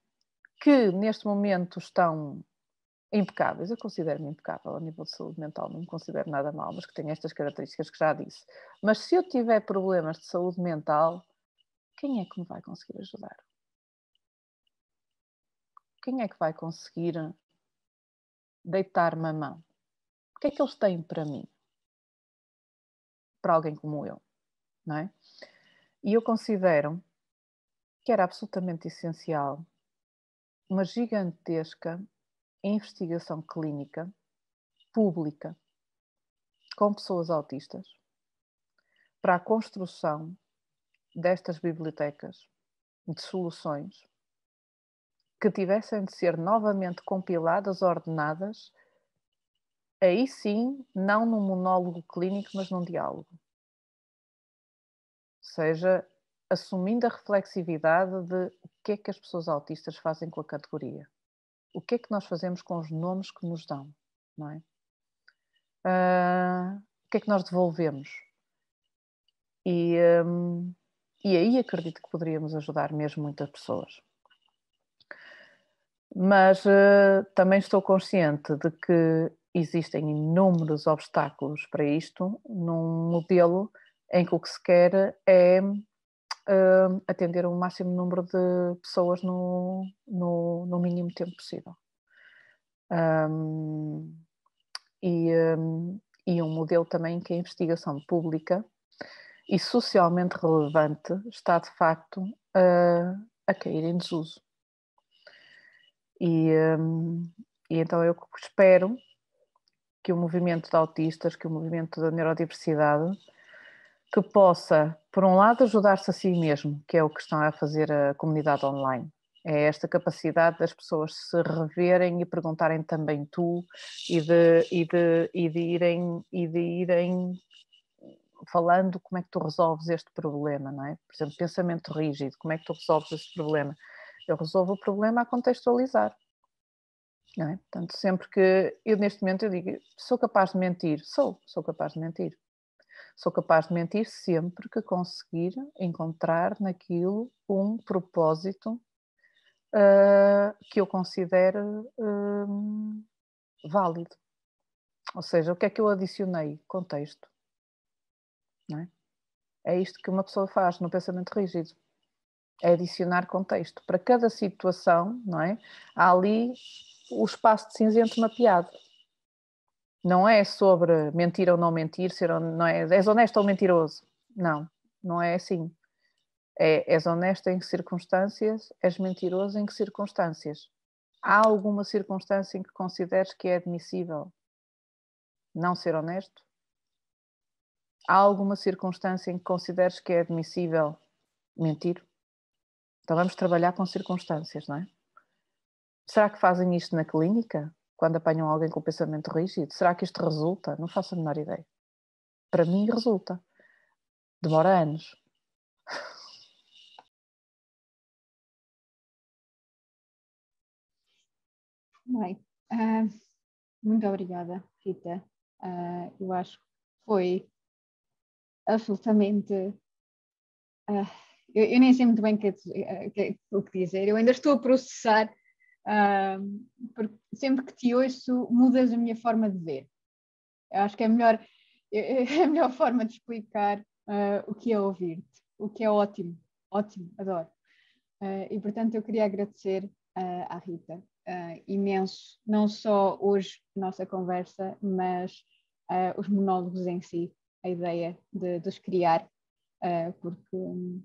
que neste momento estão impecáveis, eu considero-me impecável a nível de saúde mental, não me considero nada mal, mas que tenho estas características que já disse. Mas se eu tiver problemas de saúde mental, quem é que me vai conseguir ajudar? Quem é que vai conseguir deitar-me a mão? O que é que eles têm para mim? Para alguém como eu, não é? E eu considero que era absolutamente essencial uma gigantesca investigação clínica pública com pessoas autistas para a construção destas bibliotecas de soluções que tivessem de ser novamente compiladas, ordenadas, aí sim, não num monólogo clínico, mas num diálogo. Ou seja, assumindo a reflexividade de o que é que as pessoas autistas fazem com a categoria o que é que nós fazemos com os nomes que nos dão, não é? Uh, o que é que nós devolvemos? E, um, e aí acredito que poderíamos ajudar mesmo muitas pessoas. Mas uh, também estou consciente de que existem inúmeros obstáculos para isto num modelo em que o que se quer é uh, atender o máximo número de pessoas no, no, no mínimo tempo possível. Um, e, um, e um modelo também que a investigação pública e socialmente relevante está de facto uh, a cair em desuso. E, um, e então eu espero que o movimento de autistas, que o movimento da neurodiversidade, que possa, por um lado, ajudar-se a si mesmo, que é o que estão a fazer a comunidade online. É esta capacidade das pessoas se reverem e perguntarem também tu e de, e de, e de, irem, e de irem falando como é que tu resolves este problema, não é? Por exemplo, pensamento rígido, como é que tu resolves este problema? Eu resolvo o problema a contextualizar. Não é? Portanto, sempre que eu neste momento eu digo, sou capaz de mentir, sou, sou capaz de mentir. Sou capaz de mentir sempre que conseguir encontrar naquilo um propósito uh, que eu considere uh, válido. Ou seja, o que é que eu adicionei? Contexto. É? é isto que uma pessoa faz no pensamento rígido. É adicionar contexto. Para cada situação, não é? Há ali o espaço de cinzento mapeado não é sobre mentir ou não mentir, ser ou não é, és honesto ou mentiroso. Não, não é assim. É, és honesto em que circunstâncias, és mentiroso em que circunstâncias. Há alguma circunstância em que consideres que é admissível não ser honesto? Há alguma circunstância em que consideres que é admissível mentir? Então vamos trabalhar com circunstâncias, não é? Será que fazem isto na clínica? quando apanham alguém com pensamento rígido? Será que isto resulta? Não faço a menor ideia. Para mim, resulta. Demora anos. Bem, uh, muito obrigada, Rita. Uh, eu acho que foi absolutamente. Uh, eu, eu, nem sei muito bem o que, que, que dizer, eu ainda estou a processar Porque sempre que te ouço mudas a minha forma de ver. Eu acho que é melhor é a melhor forma de explicar uh, o que é ouvir-te, o que é ótimo, ótimo, adoro. Uh, e portanto eu queria agradecer uh, à Rita imenso, não só hoje nossa conversa, mas os monólogos em si, a ideia de, de os criar, porque um,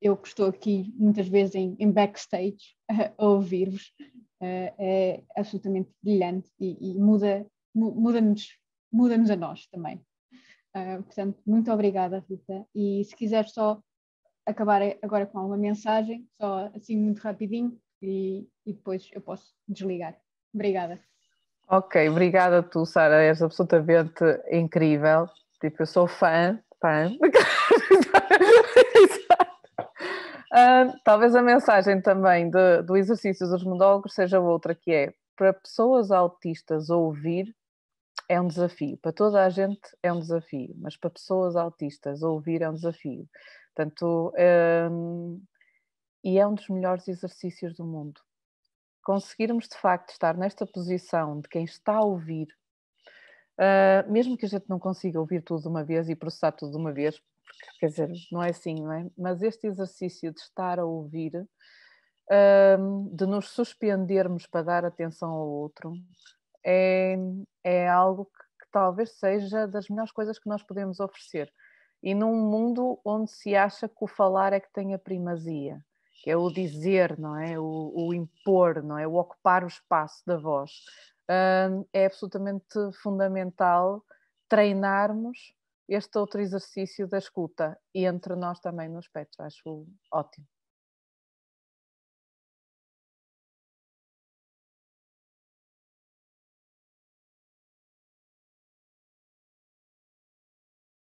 eu que estou aqui muitas vezes em, em backstage a ouvir-vos, é absolutamente brilhante e, e muda, muda-nos muda-nos a nós também. Uh, portanto, muito obrigada, Rita. E se quiser só acabar agora com uma mensagem, só assim muito rapidinho, e, e depois eu posso desligar. Obrigada. Ok, obrigada tu, Sara, és absolutamente incrível. Tipo, eu sou fã, fã. uh, talvez a mensagem também de, do exercício dos monólogos seja outra, que é para pessoas autistas ouvir é um desafio. Para toda a gente é um desafio, mas para pessoas autistas ouvir é um desafio. Portanto, hum, e é um dos melhores exercícios do mundo. Conseguirmos de facto estar nesta posição de quem está a ouvir, uh, mesmo que a gente não consiga ouvir tudo de uma vez e processar tudo de uma vez, quer dizer, não é assim, não é? Mas este exercício de estar a ouvir, uh, de nos suspendermos para dar atenção ao outro, é, é algo que, que, talvez seja das melhores coisas que nós podemos oferecer. E num mundo onde se acha que o falar é que tem a primazia, que é o dizer, não é? O, o impor, não é? O ocupar o espaço da voz. Uh, é absolutamente fundamental treinarmos este outro exercício da escuta e entre nós também no espectro. Acho ótimo.